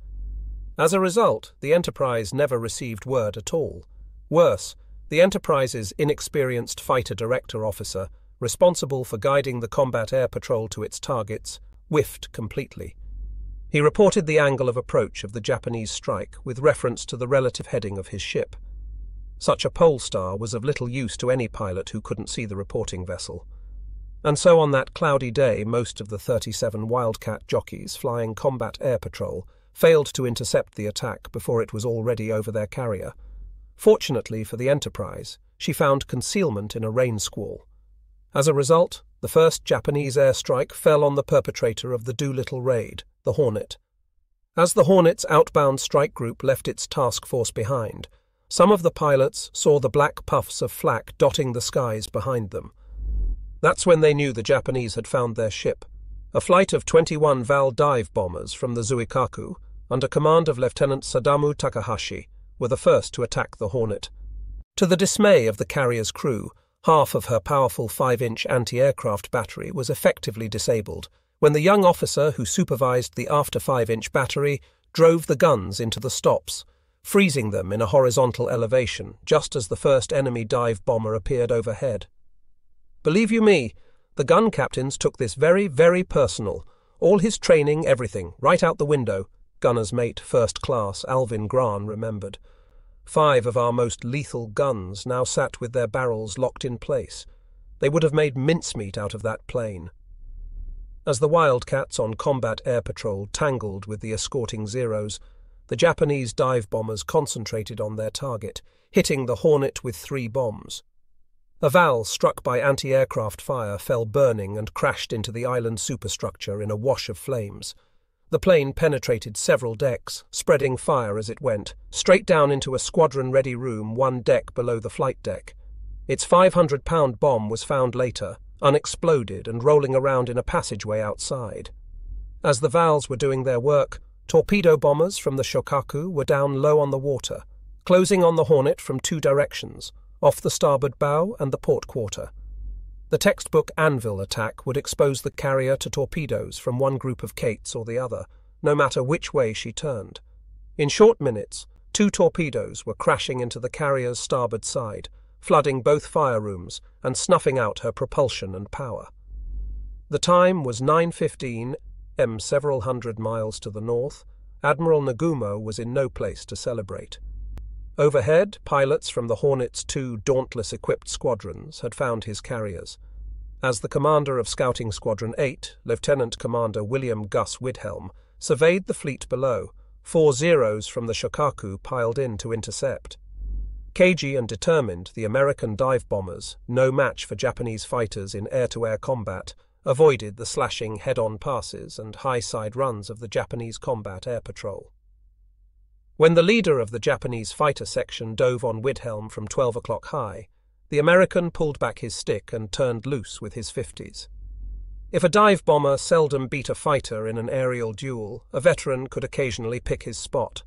As a result, the Enterprise never received word at all. Worse, the Enterprise's inexperienced fighter director officer, responsible for guiding the combat air patrol to its targets, whiffed completely. He reported the angle of approach of the Japanese strike with reference to the relative heading of his ship. Such a pole star was of little use to any pilot who couldn't see the reporting vessel. And so on that cloudy day, most of the 37 Wildcat jockeys flying combat air patrol failed to intercept the attack before it was already over their carrier. Fortunately for the Enterprise, she found concealment in a rain squall. As a result, the first Japanese airstrike fell on the perpetrator of the Doolittle raid, the Hornet. As the Hornet's outbound strike group left its task force behind, some of the pilots saw the black puffs of flak dotting the skies behind them. That's when they knew the Japanese had found their ship. A flight of 21 Val dive bombers from the Zuikaku under command of Lieutenant Sadamu Takahashi, were the first to attack the Hornet. To the dismay of the carrier's crew, half of her powerful 5 inch anti aircraft battery was effectively disabled when the young officer who supervised the after 5 inch battery drove the guns into the stops, freezing them in a horizontal elevation just as the first enemy dive bomber appeared overhead. Believe you me, the gun captains took this very, very personal. All his training, everything, right out the window, gunner's mate, first class, Alvin Gran, remembered. Five of our most lethal guns now sat with their barrels locked in place. They would have made mincemeat out of that plane. As the Wildcats on combat air patrol tangled with the escorting Zeros, the Japanese dive bombers concentrated on their target, hitting the Hornet with three bombs. A Val struck by anti aircraft fire fell burning and crashed into the island superstructure in a wash of flames. The plane penetrated several decks, spreading fire as it went, straight down into a squadron ready room one deck below the flight deck. Its 500 pound bomb was found later, unexploded and rolling around in a passageway outside. As the Vals were doing their work, torpedo bombers from the Shokaku were down low on the water, closing on the Hornet from two directions, off the starboard bow and the port quarter. The textbook anvil attack would expose the carrier to torpedoes from one group of Kates or the other, no matter which way she turned. In short minutes, two torpedoes were crashing into the carrier's starboard side, flooding both fire rooms and snuffing out her propulsion and power. The time was 9.15 m several hundred miles to the north. Admiral Nagumo was in no place to celebrate. Overhead, pilots from the Hornet's two Dauntless equipped squadrons had found his carriers. As the commander of Scouting Squadron 8, Lieutenant Commander William Gus Widhelm, surveyed the fleet below, four Zeros from the Shokaku piled in to intercept. Cagey and determined, the American dive bombers, no match for Japanese fighters in air to air combat, avoided the slashing head on passes and high side runs of the Japanese combat air patrol. When the leader of the Japanese fighter section dove on Widhelm from 12 o'clock high, the American pulled back his stick and turned loose with his 50s. If a dive bomber seldom beat a fighter in an aerial duel, a veteran could occasionally pick his spot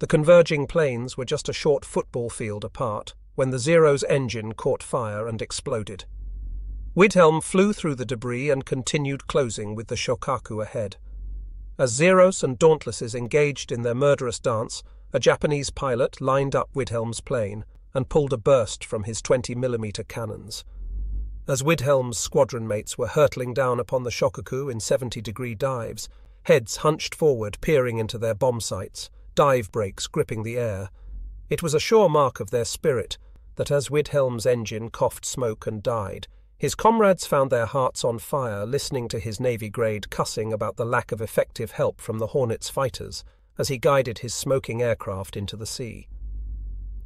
the converging planes were just a short football field apart when the Zero's engine caught fire and exploded. Widhelm flew through the debris and continued closing with the Shokaku ahead. As Zeros and Dauntlesses engaged in their murderous dance, a Japanese pilot lined up Widhelm's plane and pulled a burst from his 20mm cannons. As Widhelm's squadron mates were hurtling down upon the Shokaku in 70 degree dives, heads hunched forward peering into their bomb sights, dive brakes gripping the air. It was a sure mark of their spirit that as Widhelm's engine coughed smoke and died, his comrades found their hearts on fire listening to his Navy grade cussing about the lack of effective help from the Hornet's fighters as he guided his smoking aircraft into the sea.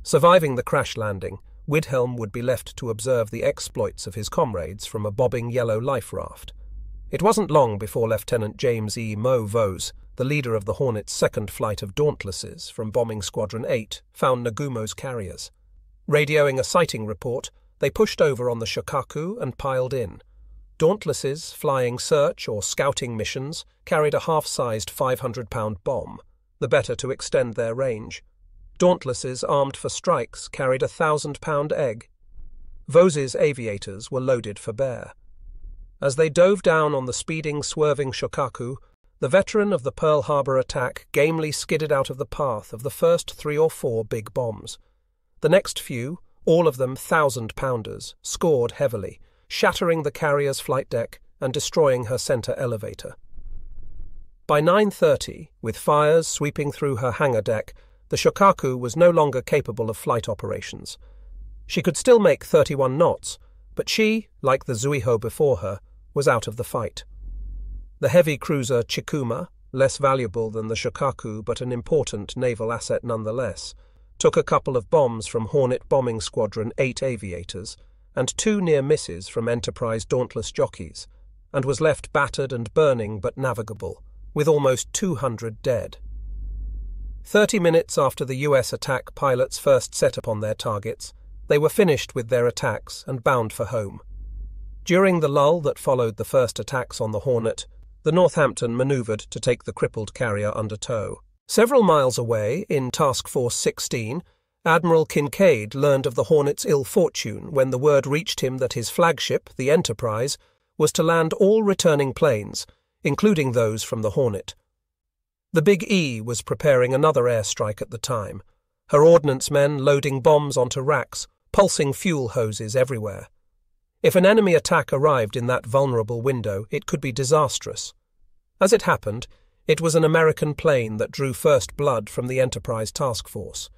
Surviving the crash landing, Widhelm would be left to observe the exploits of his comrades from a bobbing yellow life raft. It wasn't long before Lieutenant James E. Mo Vose the leader of the Hornet's second flight of Dauntlesses from Bombing Squadron 8, found Nagumo's carriers. Radioing a sighting report, they pushed over on the Shokaku and piled in. Dauntlesses, flying search or scouting missions, carried a half sized 500 pound bomb, the better to extend their range. Dauntlesses, armed for strikes, carried a thousand pound egg. Vose's aviators were loaded for bear. As they dove down on the speeding, swerving Shokaku, the veteran of the Pearl Harbor attack gamely skidded out of the path of the first three or four big bombs. The next few, all of them thousand pounders, scored heavily, shattering the carrier's flight deck and destroying her center elevator. By 9:30, with fires sweeping through her hangar deck, the Shokaku was no longer capable of flight operations. She could still make 31 knots, but she, like the Zuiho before her, was out of the fight. The heavy cruiser Chikuma, less valuable than the Shokaku but an important naval asset nonetheless, took a couple of bombs from Hornet Bombing Squadron 8 aviators and two near misses from Enterprise Dauntless jockeys, and was left battered and burning but navigable, with almost 200 dead. Thirty minutes after the US attack pilots first set upon their targets, they were finished with their attacks and bound for home. During the lull that followed the first attacks on the Hornet, the Northampton manoeuvred to take the crippled carrier under tow. Several miles away, in Task Force 16, Admiral Kinkaid learned of the Hornet's ill fortune when the word reached him that his flagship, the Enterprise, was to land all returning planes, including those from the Hornet. The Big E was preparing another airstrike at the time, her ordnance men loading bombs onto racks, pulsing fuel hoses everywhere. If an enemy attack arrived in that vulnerable window, it could be disastrous. As it happened, it was an American plane that drew first blood from the Enterprise task force.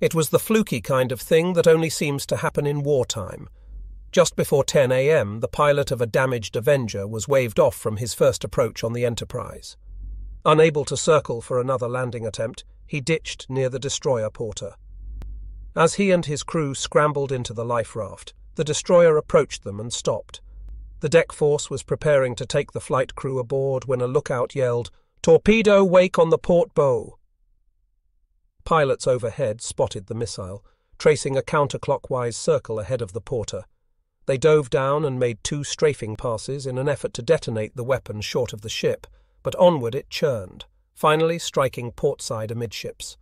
It was the fluky kind of thing that only seems to happen in wartime. Just before 10 a.m., the pilot of a damaged Avenger was waved off from his first approach on the Enterprise. Unable to circle for another landing attempt, he ditched near the destroyer Porter. As he and his crew scrambled into the life raft, the destroyer approached them and stopped. The deck force was preparing to take the flight crew aboard when a lookout yelled, Torpedo wake on the port bow! Pilots overhead spotted the missile, tracing a counterclockwise circle ahead of the Porter. They dove down and made two strafing passes in an effort to detonate the weapon short of the ship, but onward it churned, finally striking portside amidships.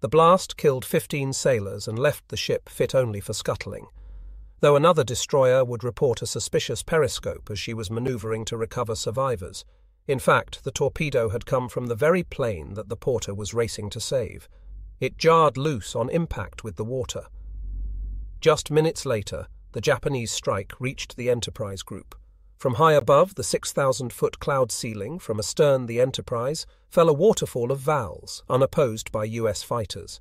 The blast killed 15 sailors and left the ship fit only for scuttling though another destroyer would report a suspicious periscope as she was maneuvering to recover survivors. In fact, the torpedo had come from the very plane that the Porter was racing to save. It jarred loose on impact with the water. Just minutes later, the Japanese strike reached the Enterprise group. From high above the 6,000 foot cloud ceiling, from astern the Enterprise, fell a waterfall of VALs, unopposed by US fighters.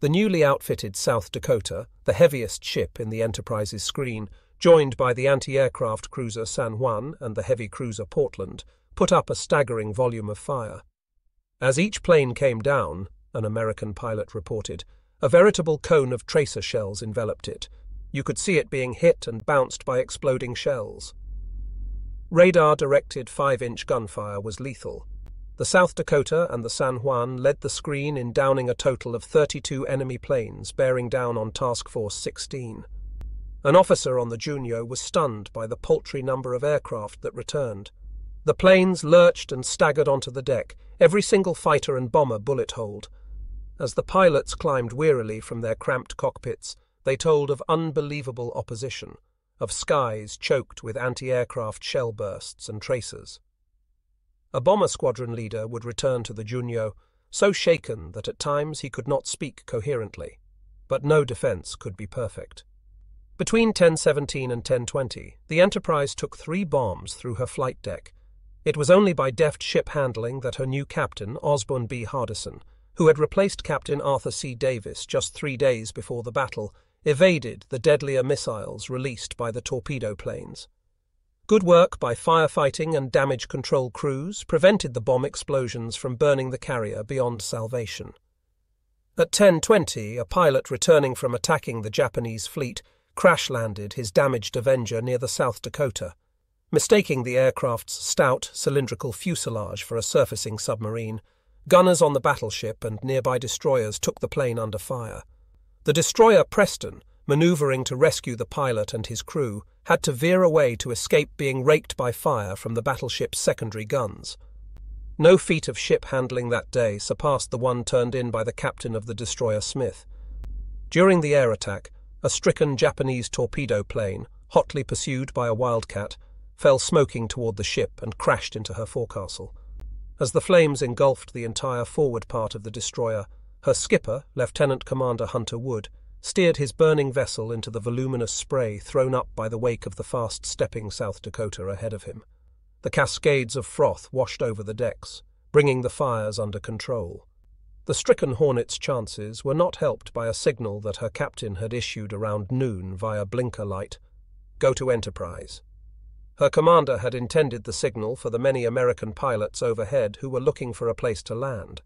The newly outfitted South Dakota, the heaviest ship in the Enterprise's screen, joined by the anti aircraft cruiser San Juan and the heavy cruiser Portland, put up a staggering volume of fire. As each plane came down, an American pilot reported, a veritable cone of tracer shells enveloped it. You could see it being hit and bounced by exploding shells. Radar directed 5 inch gunfire was lethal, the South Dakota and the San Juan led the screen in downing a total of 32 enemy planes bearing down on Task Force 16. An officer on the Juneau was stunned by the paltry number of aircraft that returned. The planes lurched and staggered onto the deck, every single fighter and bomber bullet holed. As the pilots climbed wearily from their cramped cockpits, they told of unbelievable opposition, of skies choked with anti aircraft shell bursts and tracers. A bomber squadron leader would return to the Juneau, so shaken that at times he could not speak coherently. But no defense could be perfect. Between 1017 and 1020, the Enterprise took three bombs through her flight deck. It was only by deft ship handling that her new captain, Osborne B. Hardison, who had replaced Captain Arthur C. Davis just three days before the battle, evaded the deadlier missiles released by the torpedo planes. Good work by firefighting and damage control crews prevented the bomb explosions from burning the carrier beyond salvation. At 10:20, a pilot returning from attacking the Japanese fleet crash-landed his damaged Avenger near the South Dakota, mistaking the aircraft's stout cylindrical fuselage for a surfacing submarine. Gunners on the battleship and nearby destroyers took the plane under fire. The destroyer Preston, maneuvering to rescue the pilot and his crew, had to veer away to escape being raked by fire from the battleship's secondary guns. No feat of ship handling that day surpassed the one turned in by the captain of the destroyer Smith. During the air attack, a stricken Japanese torpedo plane, hotly pursued by a wildcat, fell smoking toward the ship and crashed into her forecastle. As the flames engulfed the entire forward part of the destroyer, her skipper, Lieutenant Commander Hunter Wood, steered his burning vessel into the voluminous spray thrown up by the wake of the fast stepping South Dakota ahead of him. The cascades of froth washed over the decks, bringing the fires under control. The stricken Hornet's chances were not helped by a signal that her captain had issued around noon via blinker light Go to Enterprise. Her commander had intended the signal for the many American pilots overhead who were looking for a place to land.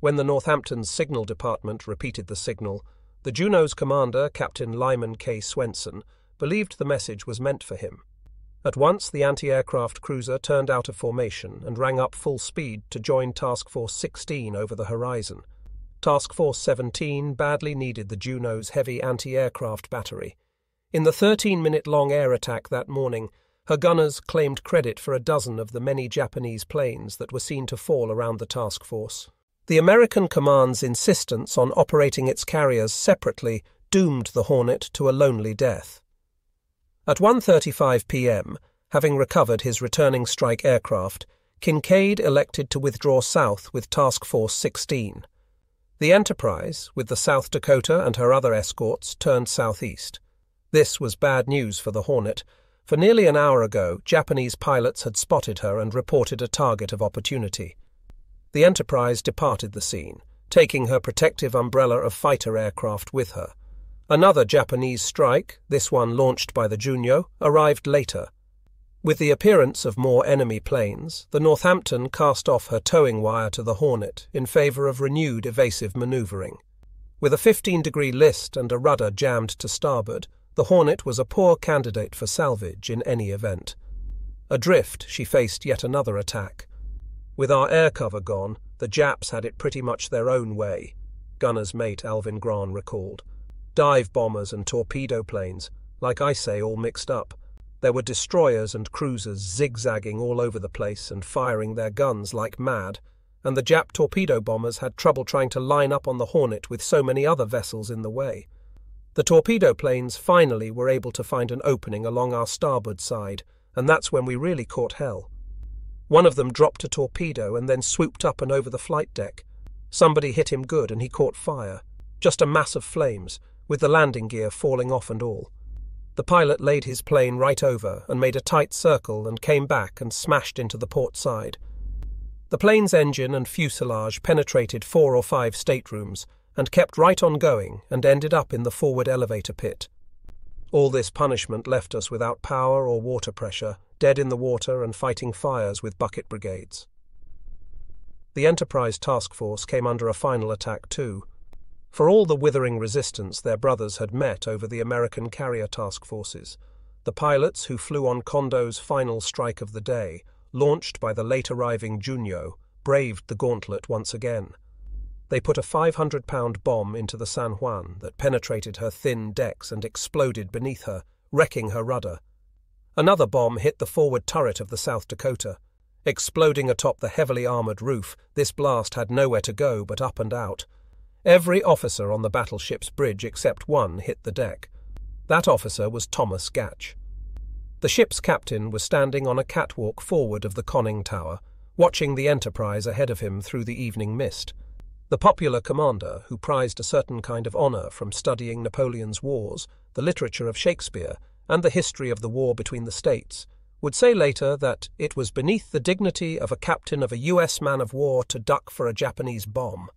When the Northampton's signal department repeated the signal, the Juneau's commander, Captain Lyman K. Swenson, believed the message was meant for him. At once, the anti aircraft cruiser turned out of formation and rang up full speed to join Task Force 16 over the horizon. Task Force 17 badly needed the Juneau's heavy anti aircraft battery. In the 13 minute long air attack that morning, her gunners claimed credit for a dozen of the many Japanese planes that were seen to fall around the task force. The American command's insistence on operating its carriers separately doomed the Hornet to a lonely death. At 1:35 p.m., having recovered his returning strike aircraft, Kinkaid elected to withdraw south with Task Force 16. The Enterprise, with the South Dakota and her other escorts, turned southeast. This was bad news for the Hornet. For nearly an hour ago, Japanese pilots had spotted her and reported a target of opportunity. The Enterprise departed the scene, taking her protective umbrella of fighter aircraft with her. Another Japanese strike, this one launched by the Junyo, arrived later. With the appearance of more enemy planes, the Northampton cast off her towing wire to the Hornet in favour of renewed evasive manoeuvring. With a 15 degree list and a rudder jammed to starboard, the Hornet was a poor candidate for salvage in any event. Adrift, she faced yet another attack. With our air cover gone, the Japs had it pretty much their own way, gunner's mate Alvin Gran recalled dive bombers and torpedo planes, like I say, all mixed up. There were destroyers and cruisers zigzagging all over the place and firing their guns like mad, and the Jap torpedo bombers had trouble trying to line up on the Hornet with so many other vessels in the way. The torpedo planes finally were able to find an opening along our starboard side, and that's when we really caught hell. One of them dropped a torpedo and then swooped up and over the flight deck. Somebody hit him good and he caught fire. Just a mass of flames, with the landing gear falling off and all. The pilot laid his plane right over and made a tight circle and came back and smashed into the port side. The plane's engine and fuselage penetrated four or five staterooms and kept right on going and ended up in the forward elevator pit. All this punishment left us without power or water pressure, dead in the water and fighting fires with bucket brigades. The Enterprise Task Force came under a final attack too, for all the withering resistance their brothers had met over the American carrier task forces, the pilots who flew on Kondo's final strike of the day, launched by the late arriving Junyo, braved the gauntlet once again. They put a 500 pound bomb into the San Juan that penetrated her thin decks and exploded beneath her, wrecking her rudder. Another bomb hit the forward turret of the South Dakota. Exploding atop the heavily armoured roof, this blast had nowhere to go but up and out, Every officer on the battleship's bridge except one hit the deck. That officer was Thomas Gatch. The ship's captain was standing on a catwalk forward of the conning tower, watching the Enterprise ahead of him through the evening mist. The popular commander, who prized a certain kind of honour from studying Napoleon's wars, the literature of Shakespeare, and the history of the war between the states, would say later that it was beneath the dignity of a captain of a US man of war to duck for a Japanese bomb.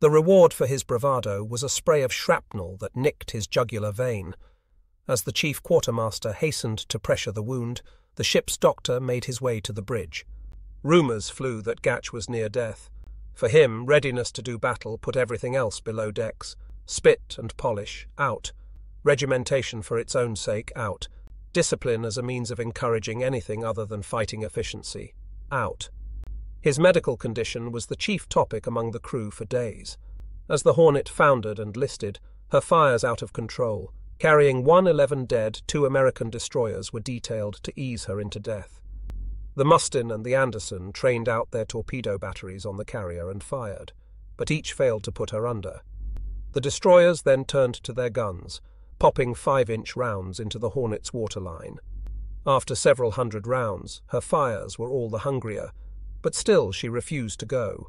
The reward for his bravado was a spray of shrapnel that nicked his jugular vein. As the chief quartermaster hastened to pressure the wound, the ship's doctor made his way to the bridge. Rumours flew that Gatch was near death. For him, readiness to do battle put everything else below decks. Spit and polish, out. Regimentation for its own sake, out. Discipline as a means of encouraging anything other than fighting efficiency, out. His medical condition was the chief topic among the crew for days. As the Hornet foundered and listed, her fires out of control, carrying 111 dead, two American destroyers were detailed to ease her into death. The Mustin and the Anderson trained out their torpedo batteries on the carrier and fired, but each failed to put her under. The destroyers then turned to their guns, popping five inch rounds into the Hornet's waterline. After several hundred rounds, her fires were all the hungrier, but still she refused to go.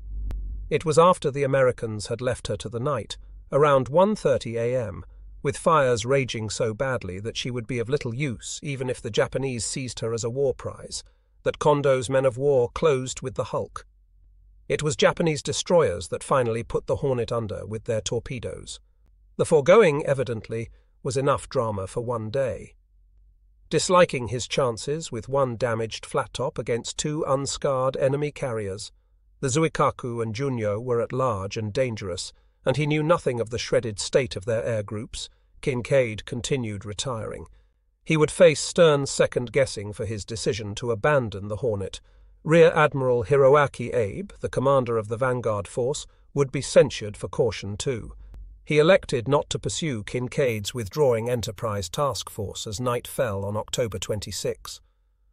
It was after the Americans had left her to the night, around 1:30 a.m., with fires raging so badly that she would be of little use even if the Japanese seized her as a war prize, that Kondo's men of war closed with the hulk. It was Japanese destroyers that finally put the Hornet under with their torpedoes. The foregoing, evidently, was enough drama for one day. Disliking his chances with one damaged flat top against two unscarred enemy carriers, the Zuikaku and Junyo were at large and dangerous, and he knew nothing of the shredded state of their air groups. Kinkaid continued retiring. He would face stern second guessing for his decision to abandon the Hornet. Rear Admiral Hiroaki Abe, the commander of the vanguard force, would be censured for caution too. He elected not to pursue Kinkaid's withdrawing Enterprise task force as night fell on October 26.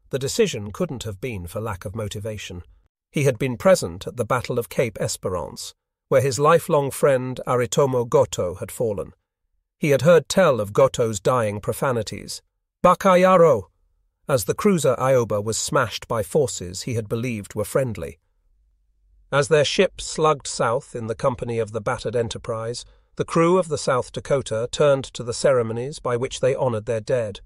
The decision couldn't have been for lack of motivation. He had been present at the Battle of Cape Esperance, where his lifelong friend Aritomo Goto had fallen. He had heard tell of Goto's dying profanities. Bakayaro! As the cruiser Aoba was smashed by forces he had believed were friendly. As their ship slugged south in the company of the battered Enterprise, the crew of the South Dakota turned to the ceremonies by which they honoured their dead.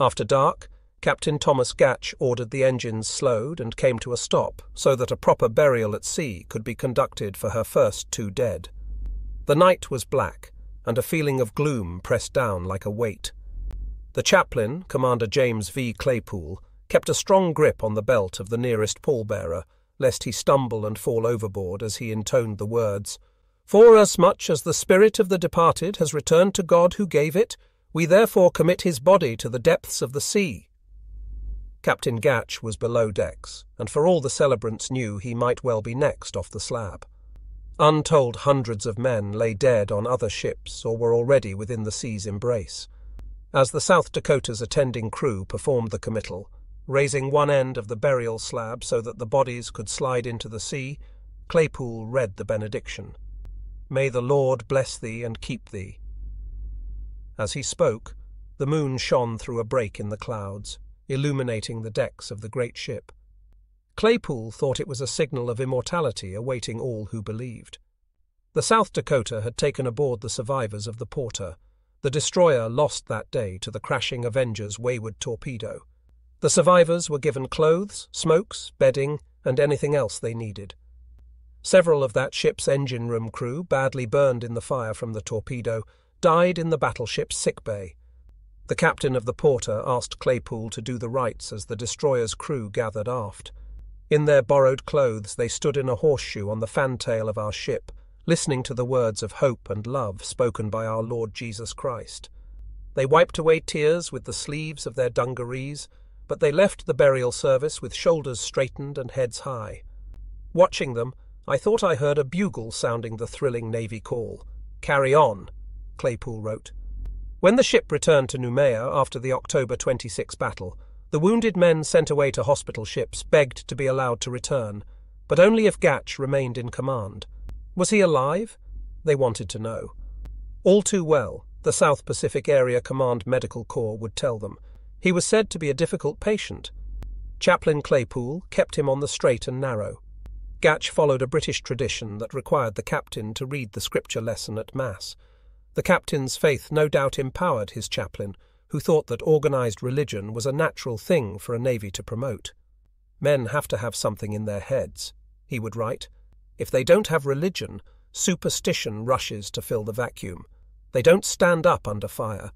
After dark, Captain Thomas Gatch ordered the engines slowed and came to a stop so that a proper burial at sea could be conducted for her first two dead. The night was black, and a feeling of gloom pressed down like a weight. The chaplain, Commander James V. Claypool, kept a strong grip on the belt of the nearest pallbearer lest he stumble and fall overboard as he intoned the words, Forasmuch as the spirit of the departed has returned to God who gave it, we therefore commit his body to the depths of the sea. Captain Gatch was below decks, and for all the celebrants knew he might well be next off the slab. Untold hundreds of men lay dead on other ships or were already within the sea's embrace. As the South Dakota's attending crew performed the committal, Raising one end of the burial slab so that the bodies could slide into the sea, Claypool read the benediction. May the Lord bless thee and keep thee. As he spoke, the moon shone through a break in the clouds, illuminating the decks of the great ship. Claypool thought it was a signal of immortality awaiting all who believed. The South Dakota had taken aboard the survivors of the Porter. The destroyer lost that day to the crashing Avenger's wayward torpedo. The survivors were given clothes, smokes, bedding, and anything else they needed. Several of that ship's engine room crew, badly burned in the fire from the torpedo, died in the battleship's sick bay. The captain of the Porter asked Claypool to do the rites as the destroyer's crew gathered aft. In their borrowed clothes, they stood in a horseshoe on the fantail of our ship, listening to the words of hope and love spoken by our Lord Jesus Christ. They wiped away tears with the sleeves of their dungarees but they left the burial service with shoulders straightened and heads high. Watching them, I thought I heard a bugle sounding the thrilling Navy call. Carry on, Claypool wrote. When the ship returned to Noumea after the October 26 battle, the wounded men sent away to hospital ships begged to be allowed to return, but only if Gatch remained in command. Was he alive? They wanted to know. All too well, the South Pacific Area Command Medical Corps would tell them. He was said to be a difficult patient. Chaplain Claypool kept him on the straight and narrow. Gatch followed a British tradition that required the captain to read the scripture lesson at Mass. The captain's faith no doubt empowered his chaplain, who thought that organised religion was a natural thing for a navy to promote. Men have to have something in their heads, he would write. If they don't have religion, superstition rushes to fill the vacuum. They don't stand up under fire.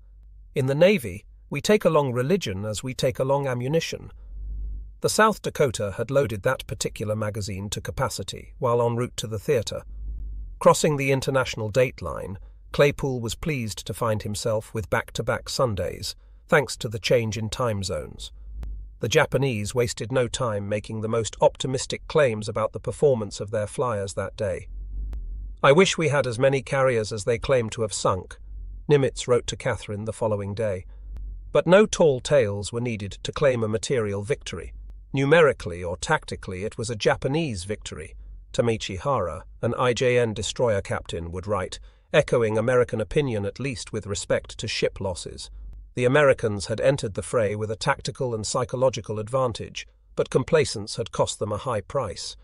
In the Navy, we take along religion as we take along ammunition. The South Dakota had loaded that particular magazine to capacity while en route to the theatre. Crossing the international date line, Claypool was pleased to find himself with back to back Sundays, thanks to the change in time zones. The Japanese wasted no time making the most optimistic claims about the performance of their flyers that day. I wish we had as many carriers as they claim to have sunk, Nimitz wrote to Catherine the following day. But no tall tales were needed to claim a material victory. Numerically or tactically, it was a Japanese victory. Tamichi Hara, an IJN destroyer captain, would write, echoing American opinion at least with respect to ship losses. The Americans had entered the fray with a tactical and psychological advantage, but complacence had cost them a high price.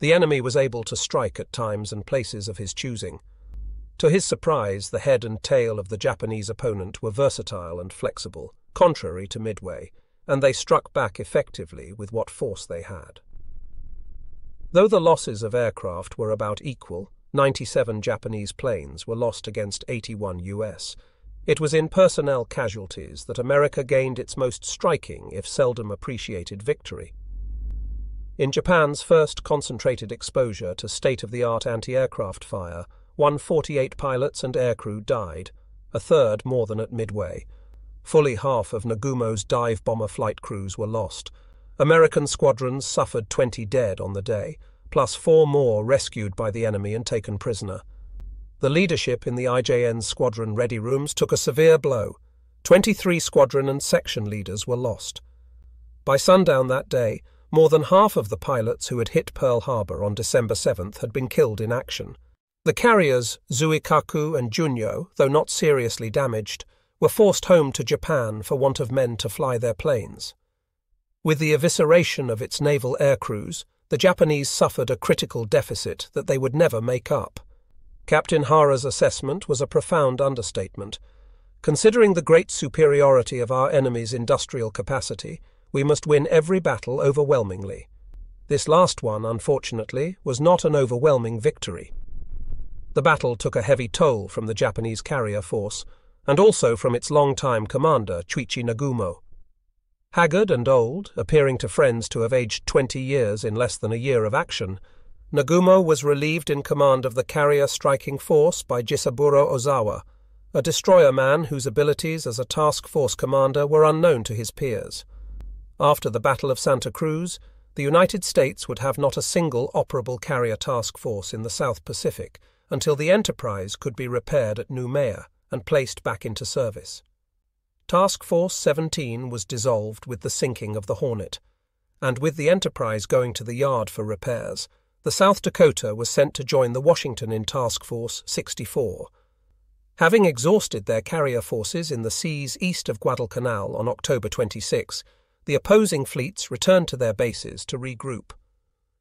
The enemy was able to strike at times and places of his choosing. To his surprise, the head and tail of the Japanese opponent were versatile and flexible, contrary to Midway, and they struck back effectively with what force they had. Though the losses of aircraft were about equal, 97 Japanese planes were lost against 81 US. It was in personnel casualties that America gained its most striking, if seldom appreciated, victory. In Japan's first concentrated exposure to state of the art anti aircraft fire, 148 pilots and aircrew died, a third more than at Midway. Fully half of Nagumo's dive bomber flight crews were lost. American squadrons suffered 20 dead on the day, plus four more rescued by the enemy and taken prisoner. The leadership in the IJN's squadron ready rooms took a severe blow. 23 squadron and section leaders were lost. By sundown that day, more than half of the pilots who had hit Pearl Harbor on December 7th had been killed in action. The carriers Zuikaku and Junyo, though not seriously damaged, were forced home to Japan for want of men to fly their planes. With the evisceration of its naval air crews, the Japanese suffered a critical deficit that they would never make up. Captain Hara's assessment was a profound understatement. Considering the great superiority of our enemy's industrial capacity, we must win every battle overwhelmingly. This last one, unfortunately, was not an overwhelming victory. The battle took a heavy toll from the Japanese carrier force, and also from its long-time commander, Chuichi Nagumo. Haggard and old, appearing to friends to have aged twenty years in less than a year of action, Nagumo was relieved in command of the carrier striking force by Jisaburo Ozawa, a destroyer man whose abilities as a task force commander were unknown to his peers. After the Battle of Santa Cruz, the United States would have not a single operable carrier task force in the South Pacific until the Enterprise could be repaired at Noumea and placed back into service. Task Force 17 was dissolved with the sinking of the Hornet, and with the Enterprise going to the yard for repairs, the South Dakota was sent to join the Washington in Task Force 64. Having exhausted their carrier forces in the seas east of Guadalcanal on October 26, the opposing fleets returned to their bases to regroup.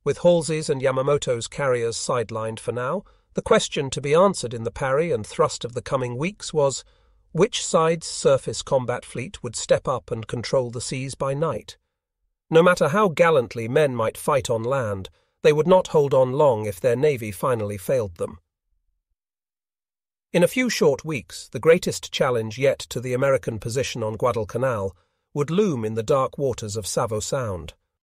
With Halsey's and Yamamoto's carriers sidelined for now, the question to be answered in the parry and thrust of the coming weeks was which side's surface combat fleet would step up and control the seas by night? No matter how gallantly men might fight on land, they would not hold on long if their navy finally failed them. In a few short weeks, the greatest challenge yet to the American position on Guadalcanal would loom in the dark waters of Savo Sound.